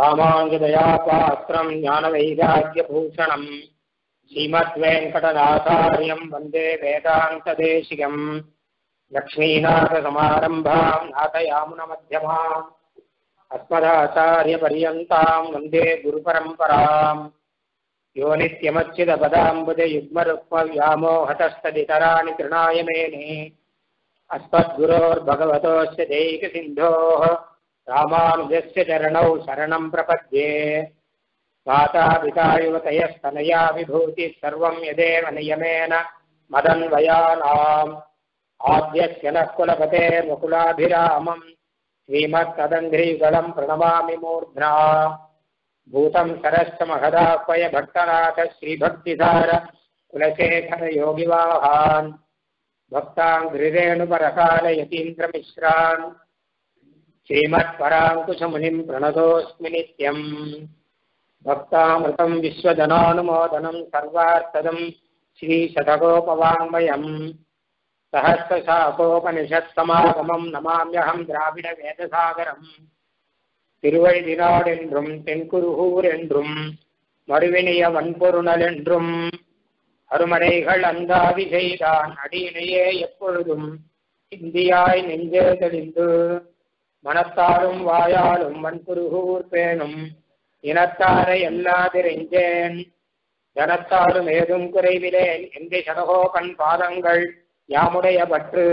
कामाङ्गदया पात्रम् ज्ञानवैराग्यभूषणम् श्रीमद्वेङ्कटनाथार्यम् लक्ष्मीनाथ वेदान्तदेशिकम् नाथयामुन मध्यमा अस्मदाचार्यपर्यता वंदे गुरुपरम्पराम् यो नित्यमच्युतपदाम्बुज युग्मरुक्मव्यामोहतस्तदितराणि तृणा मेने अस्मद्गुरोर्भगवतोऽस्य सिंधो रामानुजस्य चरणौ शरणं प्रपद्ये। माता पिता युवतयस्तनया विभूतिः सर्वं यदेव नियमेन मदन्वयानाम्। आद्यस्य नः कुलपते मुकुलाभिरामम्। श्रीमत्तदङ्घ्रीगलं प्रणमामि मूर्ध्ना। भूतं सरस्तमहदाह्वय भक्तनाथ श्रीभक्तिधार कुलशेखरयोगिवाहान्। भक्ताङ्घ्रिरेणुपरकालयतीन्द्रमिश्रान्। योगिवाहान् भक्ताङ्घ्रिरेणुपरकाल यतीन्द्रमिश्रान् श्रीमत्पराङ्कुशमुनिम् प्रणतोऽस्मि नित्यम् भक्तामृतम् विश्वजनानुमोदनम् सर्वार्थदम् श्रीशतकोपवाङ्मयम् சகசிரசாகோபனிஷத்சமாகமம் நமாமியகம் திராவிட வேதசாகரம் திருவழிதினாடு என்றும் தென்குருகூர் என்றும் மறுவினிய வன்பொருணல் என்றும் அருமறைகள் அந்தாதி செய்தான் அடியினையே எப்பொழுதும் இந்தியாய் நெஞ்சே தெளிந்து மனத்தாலும் வாயாலும் வன்புருகூர் பேணும். இனத்தாரை எல்லாதிரைஞ்சேன் தனத்தாலும் ஏதும் குறைவிலேன் எந்த சடகோபன் பாதங்கள் யாமுடைய பற்று.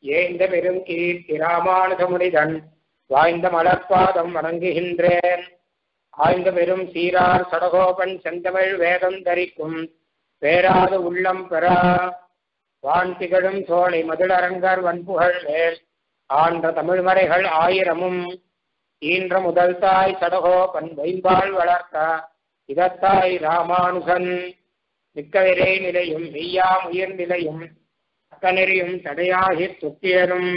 ஏந்த பெரும் கீர்த்தி ராமானுஜமுனிதன் வாய்ந்த மலர்பாதம் வணங்குகின்றேன். ஆய்ந்த பெரும் சீரார் சடகோபன் செந்தமிழ் வேதம் தரிக்கும் பேராது உள்ளம் பெறா. வான் திகழும் சோலை மதுளரங்கர் வன்புகழ் வேல் ஆன்ற தமிழ்மறைகள் ஆயிரமும். ஈன்ற முதல் தாய் சடகோபன் வைம்பால் வளர்த்த இதத்தாய் ராமானுகன் மிக்கவிரை நிலையும் மெய்யாம் உயிர் நிலையும் அக்கநெறியும் தடையாகி துத்தியரும்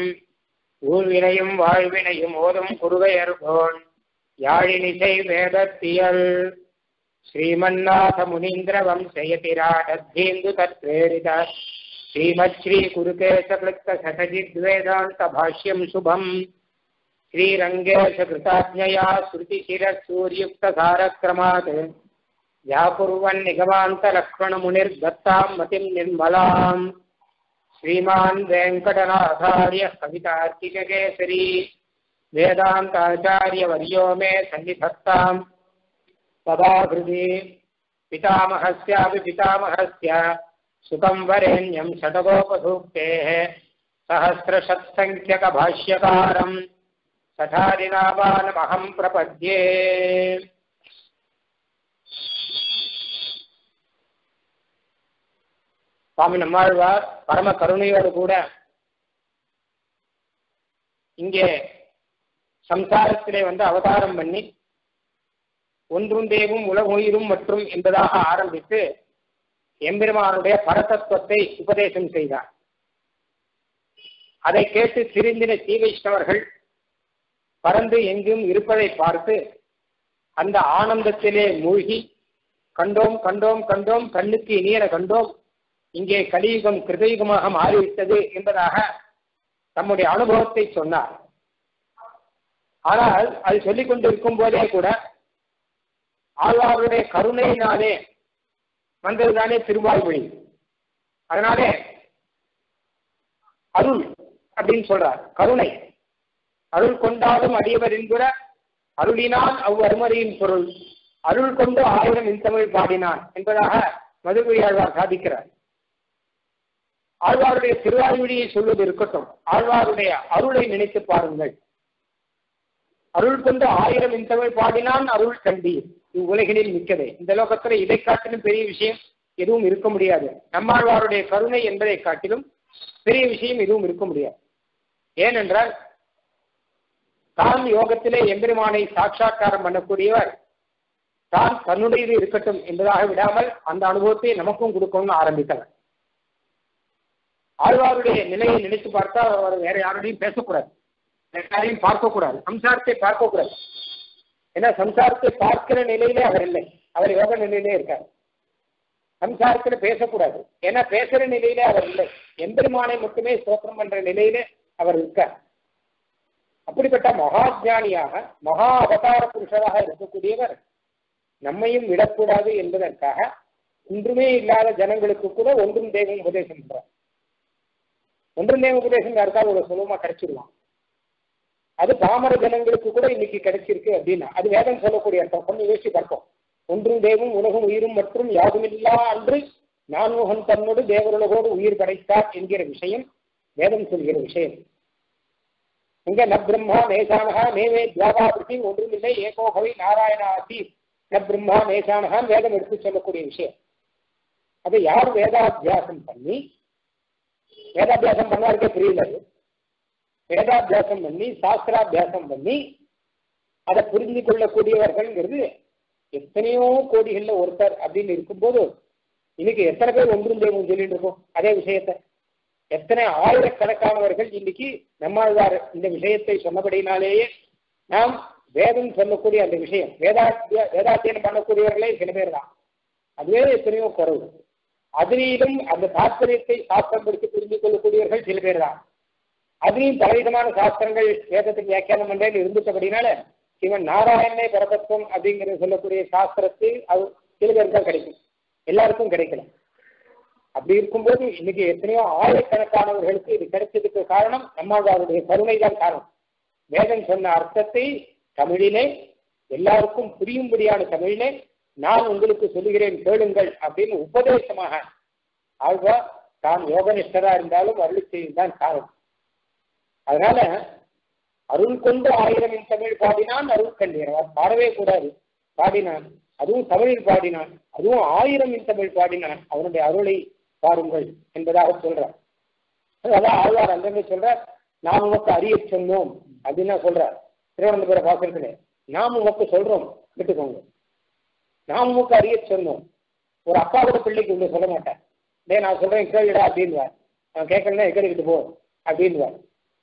ஊர்வினையும் வாழ்வினையும் ஓதும் குருவையர்கோன் யாழினிசை வேதத்தியல். ஸ்ரீமன்னாத முனீந்திர வம்சயதிராடத்தீந்து தற்பிரேரித श्रीमच्छ्रीकुरुकेशकृत्तशठजिद्वेदान्तभाष्यम् शुभम्। श्रीरङ्गेशकृताज्ञया श्रुतिशिरसूर्युक्तधारक्रमात् व्याकुर्वन्निगमान्तलक्ष्मणमुनिर्दत्ताम् मुनिर्दत्ता निर्मलाम्। श्रीमान् वेङ्कटनाथार्यः कवितार्किककेसरी वेदान्ताचार्यवर्यो मे सन्निधत्ताम्। पदा पितामह पितामह सुतम् वरेण्यम् षटगोपसूक्तेः सहस्रशत्सङ्ख्यकभाष्यकारम् सठादिनामानमहम् प्रपद्ये சுவாமி நம்மாழ்வார் பரம கருணையோடு கூட இங்கே சம்சாரத்திலே வந்து அவதாரம் பண்ணி ஒன்றும் தேவும் உலகுயிரும் மற்றும் என்பதாக ஆரம்பித்து எம்பெருமானுடைய பரதத்துவத்தை உபதேசம் செய்தார். அதை கேட்டு திருந்தின தீவைஷ்ணவர்கள் பறந்து எங்கும் இருப்பதை பார்த்து அந்த ஆனந்தத்திலே மூழ்கி கண்டோம் கண்டோம் கண்டோம் கண்ணுக்கு இனியன கண்டோம் இங்கே கலியுகம் கிருதயுகமாக மாறிவிட்டது என்பதாக தம்முடைய அனுபவத்தை சொன்னார். ஆனால் அது சொல்லிக் கொண்டிருக்கும் போதே கூட ஆழ்வாருடைய கருணையினாலே வந்ததுதானே திருவாய்மொழி அதனாலே அருள் அப்படின்னு சொல்றார். கருணை. அருள் கொண்டாலும் அடியவர் என்கிற அருளினால் அவ்வருமறையின் பொருள். அருள் கொண்டு ஆயிரம் இன்தமிழ் பாடினான் என்பதாக மதுரை ஆழ்வார் சாதிக்கிறார். ஆழ்வாருடைய திருவாய்மொழியை சொல்வது இருக்கட்டும். ஆழ்வாருடைய அருளை நினைத்து பாருங்கள். அருள் கொண்டு ஆயிரம் இன்தமிழ் பாடினான் அருள் கண்டீர். இவ்வுலகினில் மிக்கதே. இந்த லோகத்துல இதை காட்டிலும் பெரிய விஷயம் எதுவும் இருக்க முடியாது. நம்மாழ்வாருடைய கருணை என்பதை காட்டிலும் பெரிய விஷயம் எதுவும் இருக்க முடியாது. ஏனென்றால் தான் யோகத்திலே எம்பெருமானை சாட்சா்காரம் பண்ணக்கூடியவர் தான் தன்னுடையது இருக்கட்டும் என்பதாக விடாமல் அந்த அனுபவத்தை நமக்கும் கொடுக்கணும்னு ஆரம்பித்தவர். ஆழ்வாருடைய நிலையை நினைத்து பார்த்தா அவர் வேற யாரோடையும் பேசக்கூடாது. எல்லாரையும் பார்க்கக்கூடாது. சம்சாரத்தை பார்க்கக்கூடாது. ஏன்னா சம்சாரத்தை பார்க்கிற நிலையிலே அவர் இல்லை. அவர் யோக நிலையிலே இருக்கார். சம்சாரத்துல பேசக்கூடாது. ஏன்னா பேசுற நிலையிலே அவர் இல்லை. எம்பெருமானை மட்டுமே ஸ்தோத்திரம் பண்ற நிலையிலே அவர் இருக்கார். அப்படிப்பட்ட மகாஜானியாக மகா அவதார புருஷராக இருக்கக்கூடியவர் நம்மையும் விடக்கூடாது என்பதற்காக ஒன்றுமே இல்லாத ஜனங்களுக்கு கூட ஒன்றும் தேவம் உபதேசம் பண்றார். ஒன்றும் தேவ உபதேசம் யாருக்காவது ஒரு சுலபமா கிடைச்சிருவான் அது பாமர ஜனங்களுக்கு கூட இன்னைக்கு கிடைச்சிருக்கு அப்படின்னா அது வேதம் சொல்லக்கூடிய அர்த்தம். கொஞ்சம் யோசிச்சு பார்ப்போம். ஒன்றும் தேவும் உலகம் உயிரும் மற்றும் யாருமில்லா அன்று நான்முகன் தன்னோடு தேவருலகோடு உயிர் படைத்தார் என்கிற விஷயம் வேதம் சொல்கிற விஷயம். இங்க ந பிரம்மா நேசானகா நேவே துவாகாபிருத்தி ஒன்றுமில்லை ஏகோகவை நாராயணாதி. ந பிரம்மா நேசானகான் வேதம் எடுத்து சொல்லக்கூடிய விஷயம். அதை யார் வேதாபியாசம் பண்ணி வேதாபியாசம் பண்ணாருக்கே புரியல அது. வேதாபியாசம் பண்ணி சாஸ்திராபியாசம் பண்ணி அதை புரிந்து கொள்ளக்கூடியவர்கள்ங்கிறது எத்தனையோ கோடிகள்ல ஒருத்தர் அப்படின்னு இருக்கும்போது இன்னைக்கு எத்தனை பேர் ஒன்றும் தெய்வம் சொல்லிட்டு இருக்கோம்? அதே விஷயத்த. எத்தனை ஆயிரக்கணக்கானவர்கள் இன்னைக்கு நம்மாழ்வார் இந்த விஷயத்தை சொன்னபடினாலேயே நாம் வேதம் சொல்லக்கூடிய அந்த விஷயம் வேதாத்திய வேதாத்தியனம் பண்ணக்கூடியவர்களே சில பேர் தான். அதுவே எத்தனையோ குறைவு. அதிலும் அந்த தாற்பயத்தை சாஸ்திரம் படித்து புரிந்து கொள்ளக்கூடியவர்கள் சில பேர் தான். அதுலேயும் பலவிதமான சாஸ்திரங்கள் வேதத்துக்கு வியாக்கியானம் பண்றேன்னு இருந்துட்டபடினால இவன் நாராயணே பரதத்துவம் அப்படிங்கிறது சொல்லக்கூடிய சாஸ்திரத்தில் அது சில தான் கிடைக்கும். எல்லாருக்கும் கிடைக்கல. அப்படி இருக்கும்போது இன்னைக்கு எத்தனையோ ஆயிரக்கணக்கானவர்களுக்கு இது கிடைச்சதுக்கு காரணம் நம்மளுடைய கருணை தான் காரணம். வேதம் சொன்ன அர்த்தத்தை தமிழிலே எல்லாருக்கும் புரியும்படியான தமிழிலே நான் உங்களுக்கு சொல்லுகிறேன் கேளுங்கள் அப்படின்னு உபதேசமாக ஆழ்வா தான் யோகனிஷ்டரா இருந்தாலும் அருளி செய்தான் காரணம். அதனால அருள் கொண்டு ஆயிரம் என் தமிழ் பாடினான் அருள் கண்டீர் அவர் பாடவே கூடாது. பாடினான். அதுவும் தமிழில் பாடினான். அதுவும் ஆயிரம் என் தமிழ் பாடினான். அவனுடைய அருளை பாருங்கள் என்பதாக சொல்றார். அதான் ஆழ்வார் அங்கங்க சொல்றார் நாம் உனக்கு அறிய சொன்னோம் அப்படின்னு சொல்றார். திருவனந்தபுர பாசனத்துல நாம் உனக்கு சொல்றோம் விட்டுக்கோங்க நாம் உனக்கு அறிய சொன்னோம். ஒரு அப்பாவோட பிள்ளைக்கு உள்ள சொல்ல மாட்டேன் டே நான் சொல்றேன் கேளுடா அப்படின்வார் நான் கேட்கலன்னா எக்கடிக்கிட்டு போ அப்படின்வார்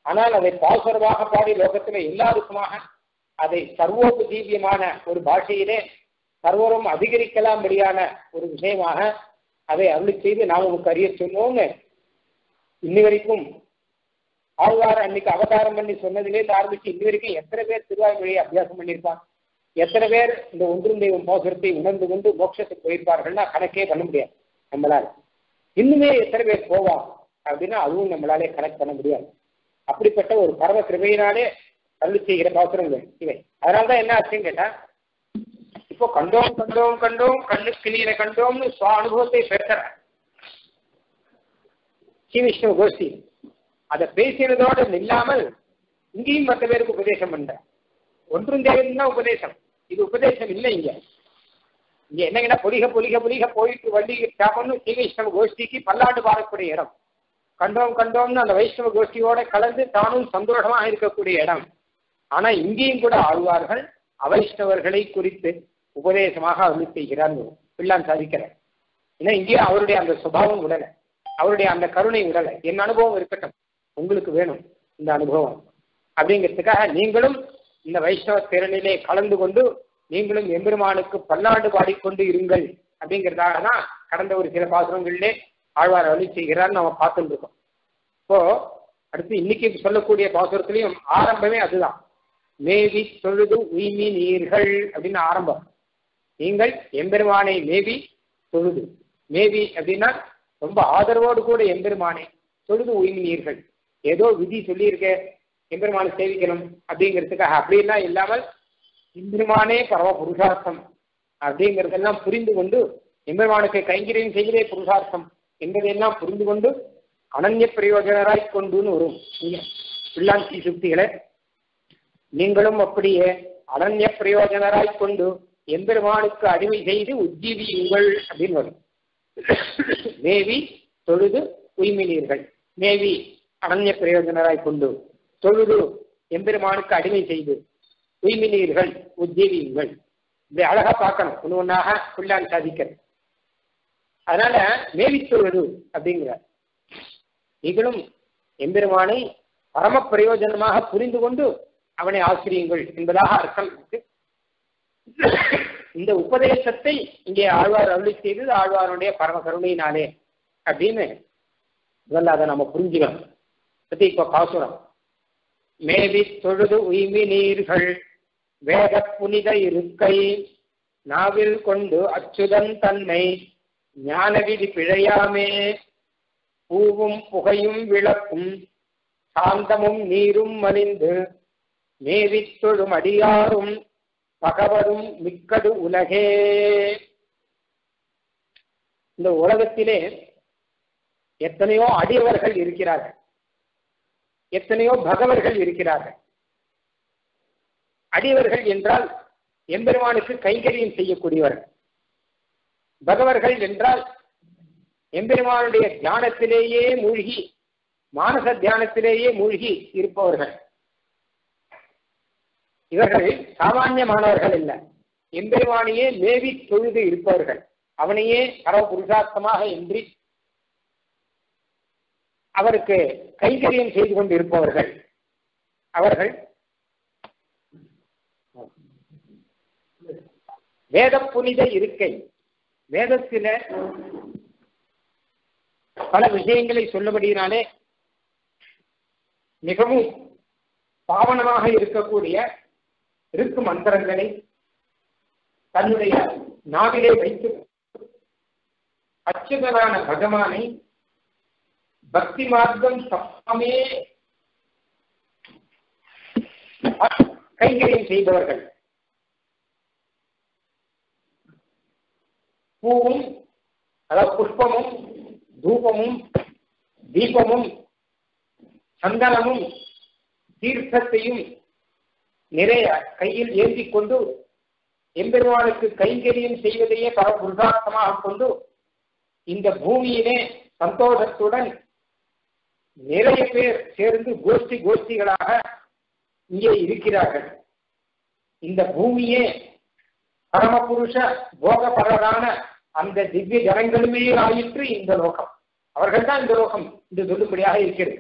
ஆனால் அதை பாசுரமாக பாடி லோகத்திலே எல்லாருக்குமாக அதை சர்வோபஜீவியமான ஒரு பாஷையிலே சர்வரும் அதிகரிக்கலாம்படியான ஒரு விஷயமாக அதை அருளி செய்து நாம் உனக்கு அறிய சொன்னோம்னு இன்னி வரைக்கும் ஆழ்வார் அன்னைக்கு அவதாரம் பண்ணி சொன்னதிலேருந்து ஆரம்பிச்சு இன்னி வரைக்கும் எத்தனை பேர் திருவாய்மொழியை அபியாசம் பண்ணியிருப்பான் எத்தனை பேர் இந்த ஒன்றும் தெய்வம் மோசத்தை உணர்ந்து கொண்டு மோட்சத்துக்கு போயிருப்பார்கள்னா கணக்கே பண்ண முடியாது நம்மளால. இன்னுமே எத்தனை பேர் போவான் அப்படின்னா அதுவும் நம்மளாலே கணக்கு பண்ண முடியாது. அப்படிப்பட்ட ஒரு பரம கிருமையினாலே அருளி செய்கிற பாசுரங்கள் இவை. அதனாலதான் என்ன ஆச்சுன்னு கேட்டா இப்போ கண்டோம் கண்டோம் கண்டோம் கண்ணு கிளியில கண்டோம்னு சுவ அனுபவத்தை பேசுற ஸ்ரீ விஷ்ணு கோஷ்டி அதை பேசினதோடு நில்லாமல் இங்கேயும் மற்ற பேருக்கு உபதேசம் பண்ற ஒன்றும் தேவைன்னா உபதேசம். இது உபதேசம் இல்லை இங்க. இங்க என்னங்கன்னா பொலிக பொலிக பொலிக போயிட்டு வள்ளி சாப்பன்னு ஸ்ரீ வைஷ்ணவ கோஷ்டிக்கு பல்லாண்டு பாடக்கூடிய இடம். கண்டோம் கண்டோம்னு அந்த வைஷ்ணவ கோஷ்டியோட கலந்து தானும் சந்தோஷமா இருக்கக்கூடிய இடம். ஆனா இங்கேயும் கூட ஆழ்வார்கள் அவைஷ்ணவர்களை குறித்து உபதேசமாக அருள் செய்கிறார் பிள்ளான் சாதிக்கிறார் ஏன்னா இங்கே அவருடைய அந்த சுபாவம் விடலை அவருடைய அந்த கருணை விடலை என் அனுபவம் இருக்கட்டும் உங்களுக்கு வேணும் இந்த அனுபவம் அப்படிங்கிறதுக்காக நீங்களும் இந்த வைஷ்ணவ திறனிலே கலந்து கொண்டு நீங்களும் எம்பெருமானுக்கு பல்லாண்டு பாடிக்கொண்டு இருங்கள் அப்படிங்கிறதாக தான் கடந்த ஒரு சில பாசுரங்களிலே ஆழ்வார் அருளி செய்கிறான்னு நம்ம பார்த்துட்டு இருக்கோம் இப்போ அடுத்து இன்னைக்கு சொல்லக்கூடிய பாசுரத்திலையும் ஆரம்பமே அதுதான். மேவி தொழுது உய்மி நீர்கள் அப்படின்னு ஆரம்பம். நீங்கள் எம்பெருமானை மேவி தொழுது. மேவி அப்படின்னா ரொம்ப ஆதரவோடு கூட எம்பெருமானை தொழுது உய்மி நீர்கள். ஏதோ விதி சொல்லியிருக்க எம்பெருமானை சேவிக்கணும் அப்படிங்கிறதுக்காக. அப்படிலாம் இல்லாமல் எம்பெருமானே பரவ புருஷார்த்தம் அப்படிங்கிறதெல்லாம் புரிந்து கொண்டு எம்பெருமானுக்கு கைங்கரியம் செய்கிறே புருஷார்த்தம். என்பதையெல்லாம் புரிந்து கொண்டு அனன்ய பிரயோஜனராய் கொண்டுன்னு வரும். பிள்ளாந்தி சுக்திகளை நீங்களும் அப்படியே அனன்ய பிரயோஜனராய் கொண்டு எம்பெருமானுக்கு அடிமை செய்து உஜ்ஜீவியுங்கள் அப்படின்னு வரும். மேவி தொழுது உய்மினீர்கள். மேவி அனன்ய பிரயோஜனராய் கொண்டு தொழுது எம்பெருமானுக்கு அடிமை செய்து உய்மினீர்கள் உஜ்ஜீவியுங்கள். இப்படி அழகா பார்க்கணும். ஒன்று ஒன்றாக பிள்ளான் சாதிக்கிறது. அதனால மேவி அப்படிங்கிறார். நீங்களும் எம்பெருமானை பரம பிரயோஜனமாக புரிந்து கொண்டு அவனை ஆசிரியுங்கள் என்பதாக அர்த்தம் இருக்கு. இந்த உபதேசத்தை இங்கே ஆழ்வார் அருளி செய்தது ஆழ்வாருடைய பரம கருணையினாலே அப்படின்னு முதல்ல அதை நம்ம புரிஞ்சுக்கணும். பத்தி இப்ப பாசுரம். மேவி தொழுது உய்மி நீர்கள் வேத புனித இருக்கை நாவில் கொண்டு அச்சுதன் தன்னை ஞானவிதி பிழையாமே. பூவும் புகையும் விளக்கும் சாந்தமும் நீரும் மலிந்து நேரித்தொழும் அடியாரும் பகவரும் மிக்கது உலகே. இந்த உலகத்திலே எத்தனையோ அடியவர்கள் இருக்கிறார்கள். எத்தனையோ பகவர்கள் இருக்கிறார்கள். அடியவர்கள் என்றால் எம்பெருமானுக்கு கைங்கரியம் செய்யக்கூடியவர்கள். பகவர்கள் என்றால் எம்பெருமானுடைய தியானத்திலேயே மூழ்கி மானச தியானத்திலேயே மூழ்கி இருப்பவர்கள். இவர்கள் சாமானியமானவர்கள் அல்ல. எம்பெருமானையே மேவி தொழுது இருப்பவர்கள். அவனையே பரவ புருஷார்த்தமாக இன்றி அவருக்கு கைகரியம் செய்து கொண்டு இருப்பவர்கள் அவர்கள் வேத புனித இருக்கை. வேதத்தில பல விஷயங்களை சொல்லபடியினாலே மிகவும் பாவனமாக இருக்கக்கூடிய இருக்கு மந்திரங்களை தன்னுடைய நாவிலே வைத்து அச்சுதனான பகவானை பக்தி மார்க்கம் தப்பாமே கைங்கரியம் செய்பவர்கள். பூவும் அதாவது புஷ்பமும் தூபமும் தீபமும் சந்தனமும் தீர்த்தத்தையும் நிறைய கையில் ஏந்தி கொண்டு எம்பெருமானுக்கு கைங்கரியம் செய்வதையே பல புருஷார்த்தமாக கொண்டு இந்த பூமியிலே சந்தோஷத்துடன் நிறைய பேர் சேர்ந்து கோஷ்டி கோஷ்டிகளாக இங்கே இருக்கிறார்கள். இந்த பூமியே பரமபுருஷ போகபரரான அந்த திவ்ய ஜனங்களுமே ஆயிற்று இந்த லோகம். அவர்கள் தான் இந்த லோகம் என்று சொல்லும்படியாக இருக்கிறது.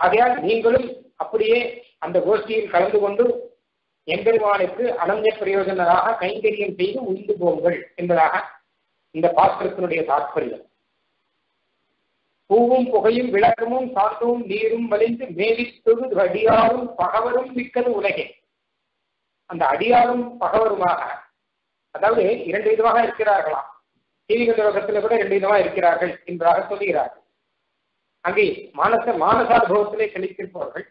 ஆகையால் நீங்களும் அப்படியே அந்த கோஷ்டியில் கலந்து கொண்டு எம்பெருமானுக்கு அனந்த பிரயோஜனராக கைங்கரியம் செய்து உயிர்ந்து போங்கள் என்பதாக இந்த பாத்திரத்தினுடைய தாற்பயம் பூவும் புகையும் விளக்கமும் சாந்தமும் நீரும் வலிந்து மேலித்தொழு அடியாரும் பகவரும் மிக்கது உலகே. அந்த அடியாரும் பகவருமாக அதாவது இரண்டு விதமாக இருக்கிறார்களாம். தீவிக லோகத்தில் கூட இரண்டு விதமாக இருக்கிறார்கள் என்பதாக சொல்லுகிறார்கள் அங்கே மானச மானசானுபவத்திலே செழித்திருப்பவர்கள்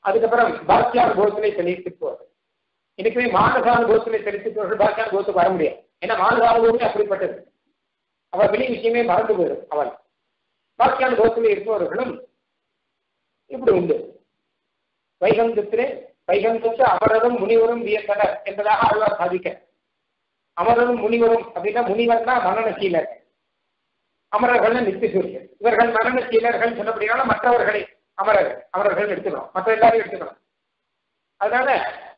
அதுக்கப்புறம் பாக்கியானுபவத்திலே செழித்திருப்பவர்கள். இன்னைக்குமே மானசானுபவத்திலே செழித்திருப்பவர்கள் பாக்கியானுபவத்துக்கு வர முடியாது. ஏன்னா மானசானுபவமே அப்படிப்பட்டது. அவள் வெளி விஷயமே மறந்து போயிடும் அவள் பாக்கியானுபவத்தில் இருப்பவர்களும் இப்படி உண்டு. வைகந்தத்திலே வைகந்தத்து அமரரும் முனிவரும் வியந்தனர் என்பதாக ஆழ்வார் சாதிக்க. அமரரும் முனிவரும் அப்படின்னா முனிவர்னா மரணசீலர். அமரர்கள் நித்திசூரியர் இவர்கள் மரணசீலர்கள் சொன்னபடியான மற்றவர்களை அமரர் அமரர்கள் எடுத்துக்கணும். மற்ற எல்லாரையும் எடுத்துக்கணும். அதனால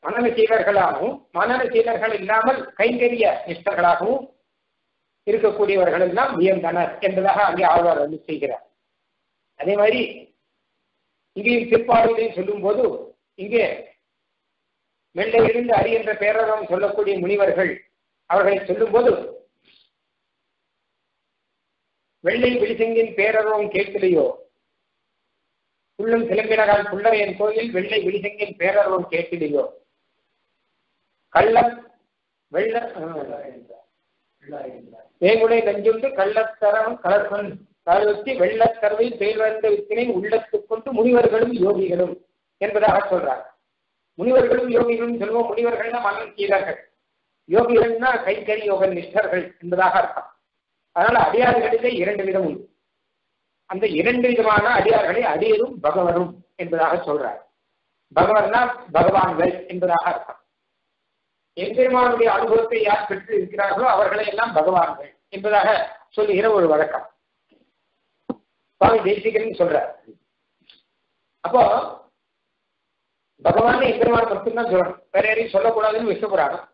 மனநசீலர்களாகவும் மனநசீலர்கள் இல்லாமல் கைங்கரிய நிஷ்டர்களாகவும் இருக்கக்கூடியவர்கள் எல்லாம் வியந்தனர் என்பதாக அங்கே ஆழ்வார் வந்து செய்கிறார். அதே மாதிரி இங்கேயும் திருப்பாடலையும் சொல்லும் போது இங்கே மெல்ல இருந்து அறிகின்ற பேரறம் சொல்லக்கூடிய முனிவர்கள் அவர்களை சொல்லும் போது வெள்ளை விழிசெங்கின் பேரறம் கேட்கலையோ? உள்ளும் சிலம்பினகால் புள்ளரையன் கோயில் வெள்ளை விழிசெங்கின் பேரறம் கேட்கலையோ? கள்ள வெள்ள வேங்குடை நஞ்சுண்டு கள்ளத்தரம் கலர்வன் கலவத்தி வெள்ளக்கருவில் பெயர்வந்த வித்தினை உள்ளத்துக் கொண்டு முனிவர்களும் யோகிகளும் என்பதாக சொல்றார். முனிவர்களும் யோகிகளும் சொல்வோம் முனிவர்கள்னா மனம் கீழர்கள் யோகிகள்னா கைக்கறி யோக நிஷ்டர்கள் என்பதாக அர்த்தம். அதனால அடியார்களிலே இரண்டு விதம் உண்டு. அந்த இரண்டு விதமான அடியார்களை அடியரும் பகவரும் என்பதாக சொல்றார். பகவர்னா பகவான்கள் என்பதாக அர்த்தம். எம்பெருமானுடைய அனுபவத்தை யார் பெற்று இருக்கிறார்களோ அவர்களை எல்லாம் பகவான்கள் என்பதாக சொல்லுகிற ஒரு வழக்கம். சுவாமி தேசிகன் சொல்றார். அப்போ பகவானே எம்பெருமான் மட்டும்தான் சொல்லணும். வேற யாரையும் சொல்லக்கூடாதுன்னு விஷ்ணுபுராணம்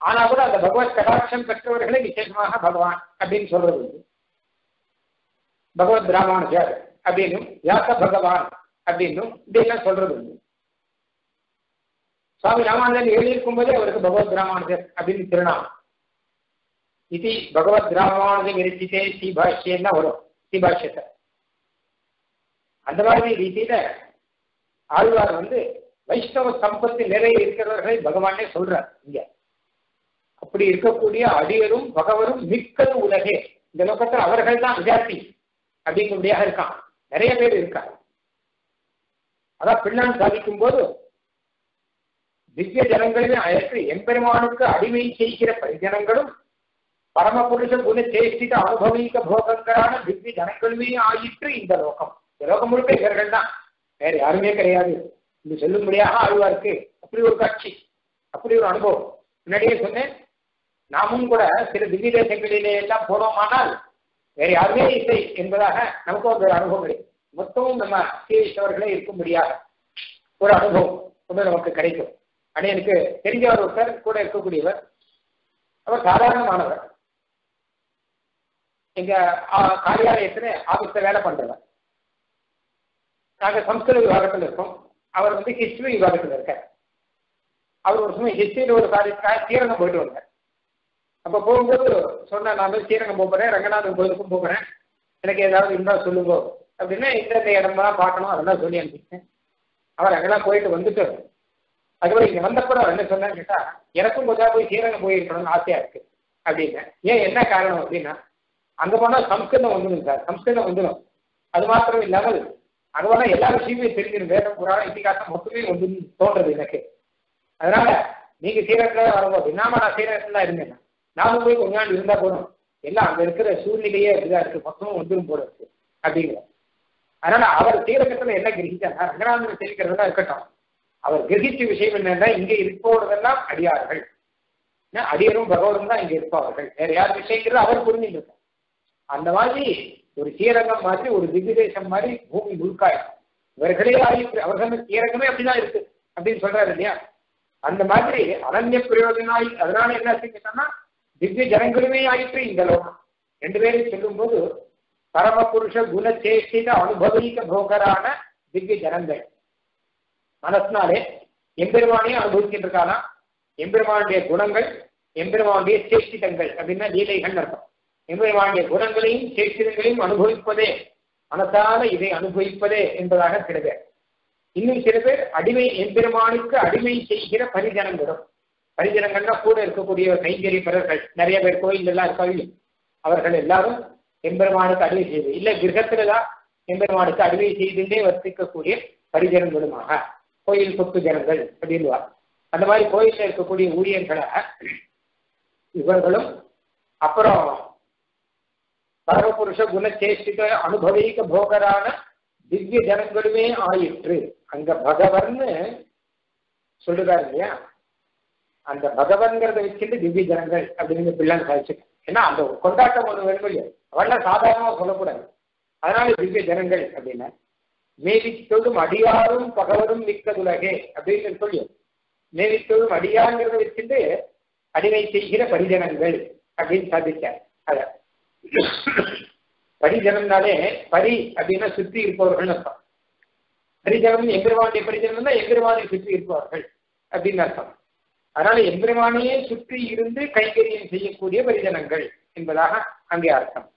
ஆனா கூட அந்த பகவத் கடாட்சம் பெற்றவர்களே விசேஷமாக பகவான் அப்படின்னு சொல்றது பகவத் பிராமணர் அப்படின்னும் வியாச பகவான் அப்படின்னும் இதெல்லாம் சொல்றது உண்டு. சுவாமி ராமானுஜன் எழுதியிருக்கும் போதே அவருக்கு பகவத் ராமானுஜர் அப்படின்னு திருநாமம். இது பகவத் ராமானுஜ விரச்சித்தே ஸ்ரீபாஷ்யம் தான் வரும் ஸ்ரீபாஷ்யத்தை அந்த மாதிரி ரீதியில ஆழ்வார் வந்து வைஷ்ணவ சம்பத்து நிறைய இருக்கிறவர்களை பகவானே சொல்றார் இங்க. அப்படி இருக்கக்கூடிய அடியரும் பகவரும் மிக்கது உலகே. இந்த லோகத்தில் அவர்கள் தான் விஜாத்தி அப்படிங்கிறபடியாக இருக்கான். நிறைய பேர் இருக்காங்க. அதான் பிள்ளான் சாதிக்கும் போது திவ்ய ஜனங்களிலே அழைத்து எம்பெருமானுக்கு அடிமை செய்கிற பரிஜனங்களும் பரமபுருஷ குண சேஷ்டித அனுபவிக்க போகங்களான திவ்ய ஜனங்களுமே ஆயிற்று இந்த லோகம். இந்த லோகம் முழுக்க இவர்கள் தான். வேற யாருமே கிடையாது. இது சொல்லும்படியாக ஆழ்வாருக்கு அப்படி ஒரு காட்சி அப்படி ஒரு அனுபவம். முன்னாடியே சொன்னேன். நாமும் கூட சில திவ்ய தேசங்களிலே எல்லாம் போனோமானால் வேற யாருமே இல்லை என்பதாக நமக்கு ஒரு அனுபவம் கிடைக்கும். மொத்தமும் நம்ம சீவித்தவர்களே இருக்கும்படியாக ஒரு அனுபவம் ஒன்று நமக்கு கிடைக்கும். ஆனால் எனக்கு தெரிஞ்சவர் ஒருத்தர் கூட இருக்கக்கூடியவர். அவர் சாதாரணமானவர். எங்க காரியாலயத்துல ஆபீஸ்ல வேலை பண்றவர். நாங்கள் சம்ஸ்கிருத விவாதத்தில் இருக்கோம். அவர் வந்து ஹிஸ்டரி விவாதத்தில் இருக்கார். அவர் ஒரு சமயம் ஹிஸ்டரியில் ஒரு காரியத்துக்காக ஸ்ரீரங்கம் போயிட்டு வந்தார். அப்போ போகும்போது சொன்ன நான் வந்து ஸ்ரீரங்கம் போகிறேன் ரங்கநாதன் கோயிலுக்கும் போகிறேன் எனக்கு ஏதாவது இருந்தால் சொல்லுங்க. அப்படின்னா இந்த இடமெல்லாம் பார்க்கணும் அதெல்லாம் சொல்லி அனுப்பிச்சேன் அவர் அங்கெல்லாம் போயிட்டு வந்துட்டு அதுக்கப்புறம் இங்கே வந்தப்பறம் அவர் என்ன சொன்னான்னு கேட்டால் எனக்கும் கொஞ்சம் போய் ஸ்ரீரங்கம் போயிருக்கணும்னு ஆசையாக இருக்கு. அப்படின்னு. ஏன் என்ன காரணம் அப்படின்னா அங்கே போனால் சம்ஸ்கிருதம் வந்துடும் சார் சம்ஸ்கிருதம் வந்துடும். அது மாத்திரம் இல்லாமல் அங்கே எல்லா விஷயமே தெரிஞ்சிடும். வேதம் புராணம் இத்திகாசம் மொத்தமே வந்து தோன்றது எனக்கு. அதனால நீங்க ஸ்ரீரங்கத்தில் வரும்போது நாம நான் ஸ்ரீரங்கத்தில் தான் இருந்தேன். நாம போய் கொஞ்ச நாள் இருந்தா போதும். எல்லாம் அங்க இருக்கிற சூழ்நிலையே அப்படிதான் இருக்கு. மொத்தமும் வந்துடும் போல இருக்கு அப்படிங்கிற. அதனால அவர் சீரகத்துல என்ன கிரகிச்சாங்க ரங்கநாதன் தெரிவிக்கிறதா இருக்கட்டும். அவர் கிரகிச்ச விஷயம் என்னன்னா இங்க இருப்பவர்களெல்லாம் அடியார்கள். அடியரும் பகவரும் தான் இங்க இருப்பவர்கள். வேற யார் விஷயங்கிறது அவர் புரிஞ்சுட்டு அந்த மாதிரி ஒரு சீரகம் மாதிரி ஒரு திவ்ய தேசம் மாதிரி பூமி முழுக்காயிடும் இவர்களே ஆயிற்று அவர்கள் சீரகமே அப்படிதான் இருக்கு அப்படின்னு சொல்றாரு இல்லையா? அந்த மாதிரி அனன்ய பிரயோஜனாய் அதனால என்ன செஞ்சுட்டோம்னா திவ்ய ஜனங்களுமே ஆயிற்று இந்த லோகம். ரெண்டு பேரும் சொல்லும்போது பரமபுருஷ குணச்சேஷ்டித அனுபவிக்க போகரான திவ்ய ஜனங்கள். மனசினாலே எம்பெருமானையும் அனுபவிச்சுட்டு இருக்கானா எம்பெருமானுடைய குணங்கள் எம்பெருமானுடைய சேஷ்டிதங்கள் அப்படின்னா லீலைகள் அர்த்தம். எம்பெருமானுடைய குணங்களையும் சேஷ்டிதங்களையும் அனுபவிப்பதே மனசால இதை அனுபவிப்பதே என்பதாக சில பேர் இன்னும் சில பேர் அடிமை எம்பெருமானுக்கு அடிமை செய்கிற பரிஜனங்களும் பரிஜனங்கள்னா கூட இருக்கக்கூடிய கைங்கறி பிறர்கள் நிறைய பேர் கோயில் எல்லாம் இருக்காங்க அவர்கள் எல்லாரும் எம்பெருமானுக்கு அடிமை செய்து இல்ல கிரகத்துலதான் எம்பெருமானுக்கு அடிமை செய்துட்டே வர்த்திக்கக்கூடிய பரிஜனங்களுமாக கோயில் சொத்து ஜனங்கள் அப்படின்வார் அந்த மாதிரி கோயில்ல இருக்கக்கூடிய ஊழியர்களாக இவர்களும் அப்புறம் பரமபுருஷ குணச்சேஷ்டித அனுபவிக்க போகரான திவ்ய ஜனங்களுமே ஆயிற்று. அங்க பகவன்னு சொல்லுறாரு இல்லையா? அந்த பகவன்கிறத வச்சுட்டு திவ்ய ஜனங்கள் அப்படின்னு பிள்ளைங்க சாதிச்சுட்டு ஏன்னா அந்த கொண்டாட்டம் ஒன்று வேணும் இல்லையா? அவெல்லாம் சாதாரணமா சொல்லக்கூடாது. அதனால திவ்ய ஜனங்கள் அப்படின்னா. மேவித்தொழும் அடியாரும் பகவரும் மிக்கதுலகே அப்படின்னு சொல்லி. மேவித்தொழும் அடியாங்கிறத வச்சுட்டு அடிமை செய்கிற பரிஜனங்கள் அப்படின்னு சாதிச்சார். அதை பரிஜனம்னாலே பரி அப்படின்னா சுற்றி இருப்பவர்கள் அர்த்தம். பரிஜனம் எம்பெருமானுடைய பரிஜனம் தான் எம்பெருமானை சுற்றி இருப்பவர்கள் அப்படின்னு அர்த்தம். அதனால எம்பெருமானையே சுற்றி இருந்து கைங்கரியம் செய்யக்கூடிய பரிஜனங்கள் என்பதாக அங்கே அர்த்தம்.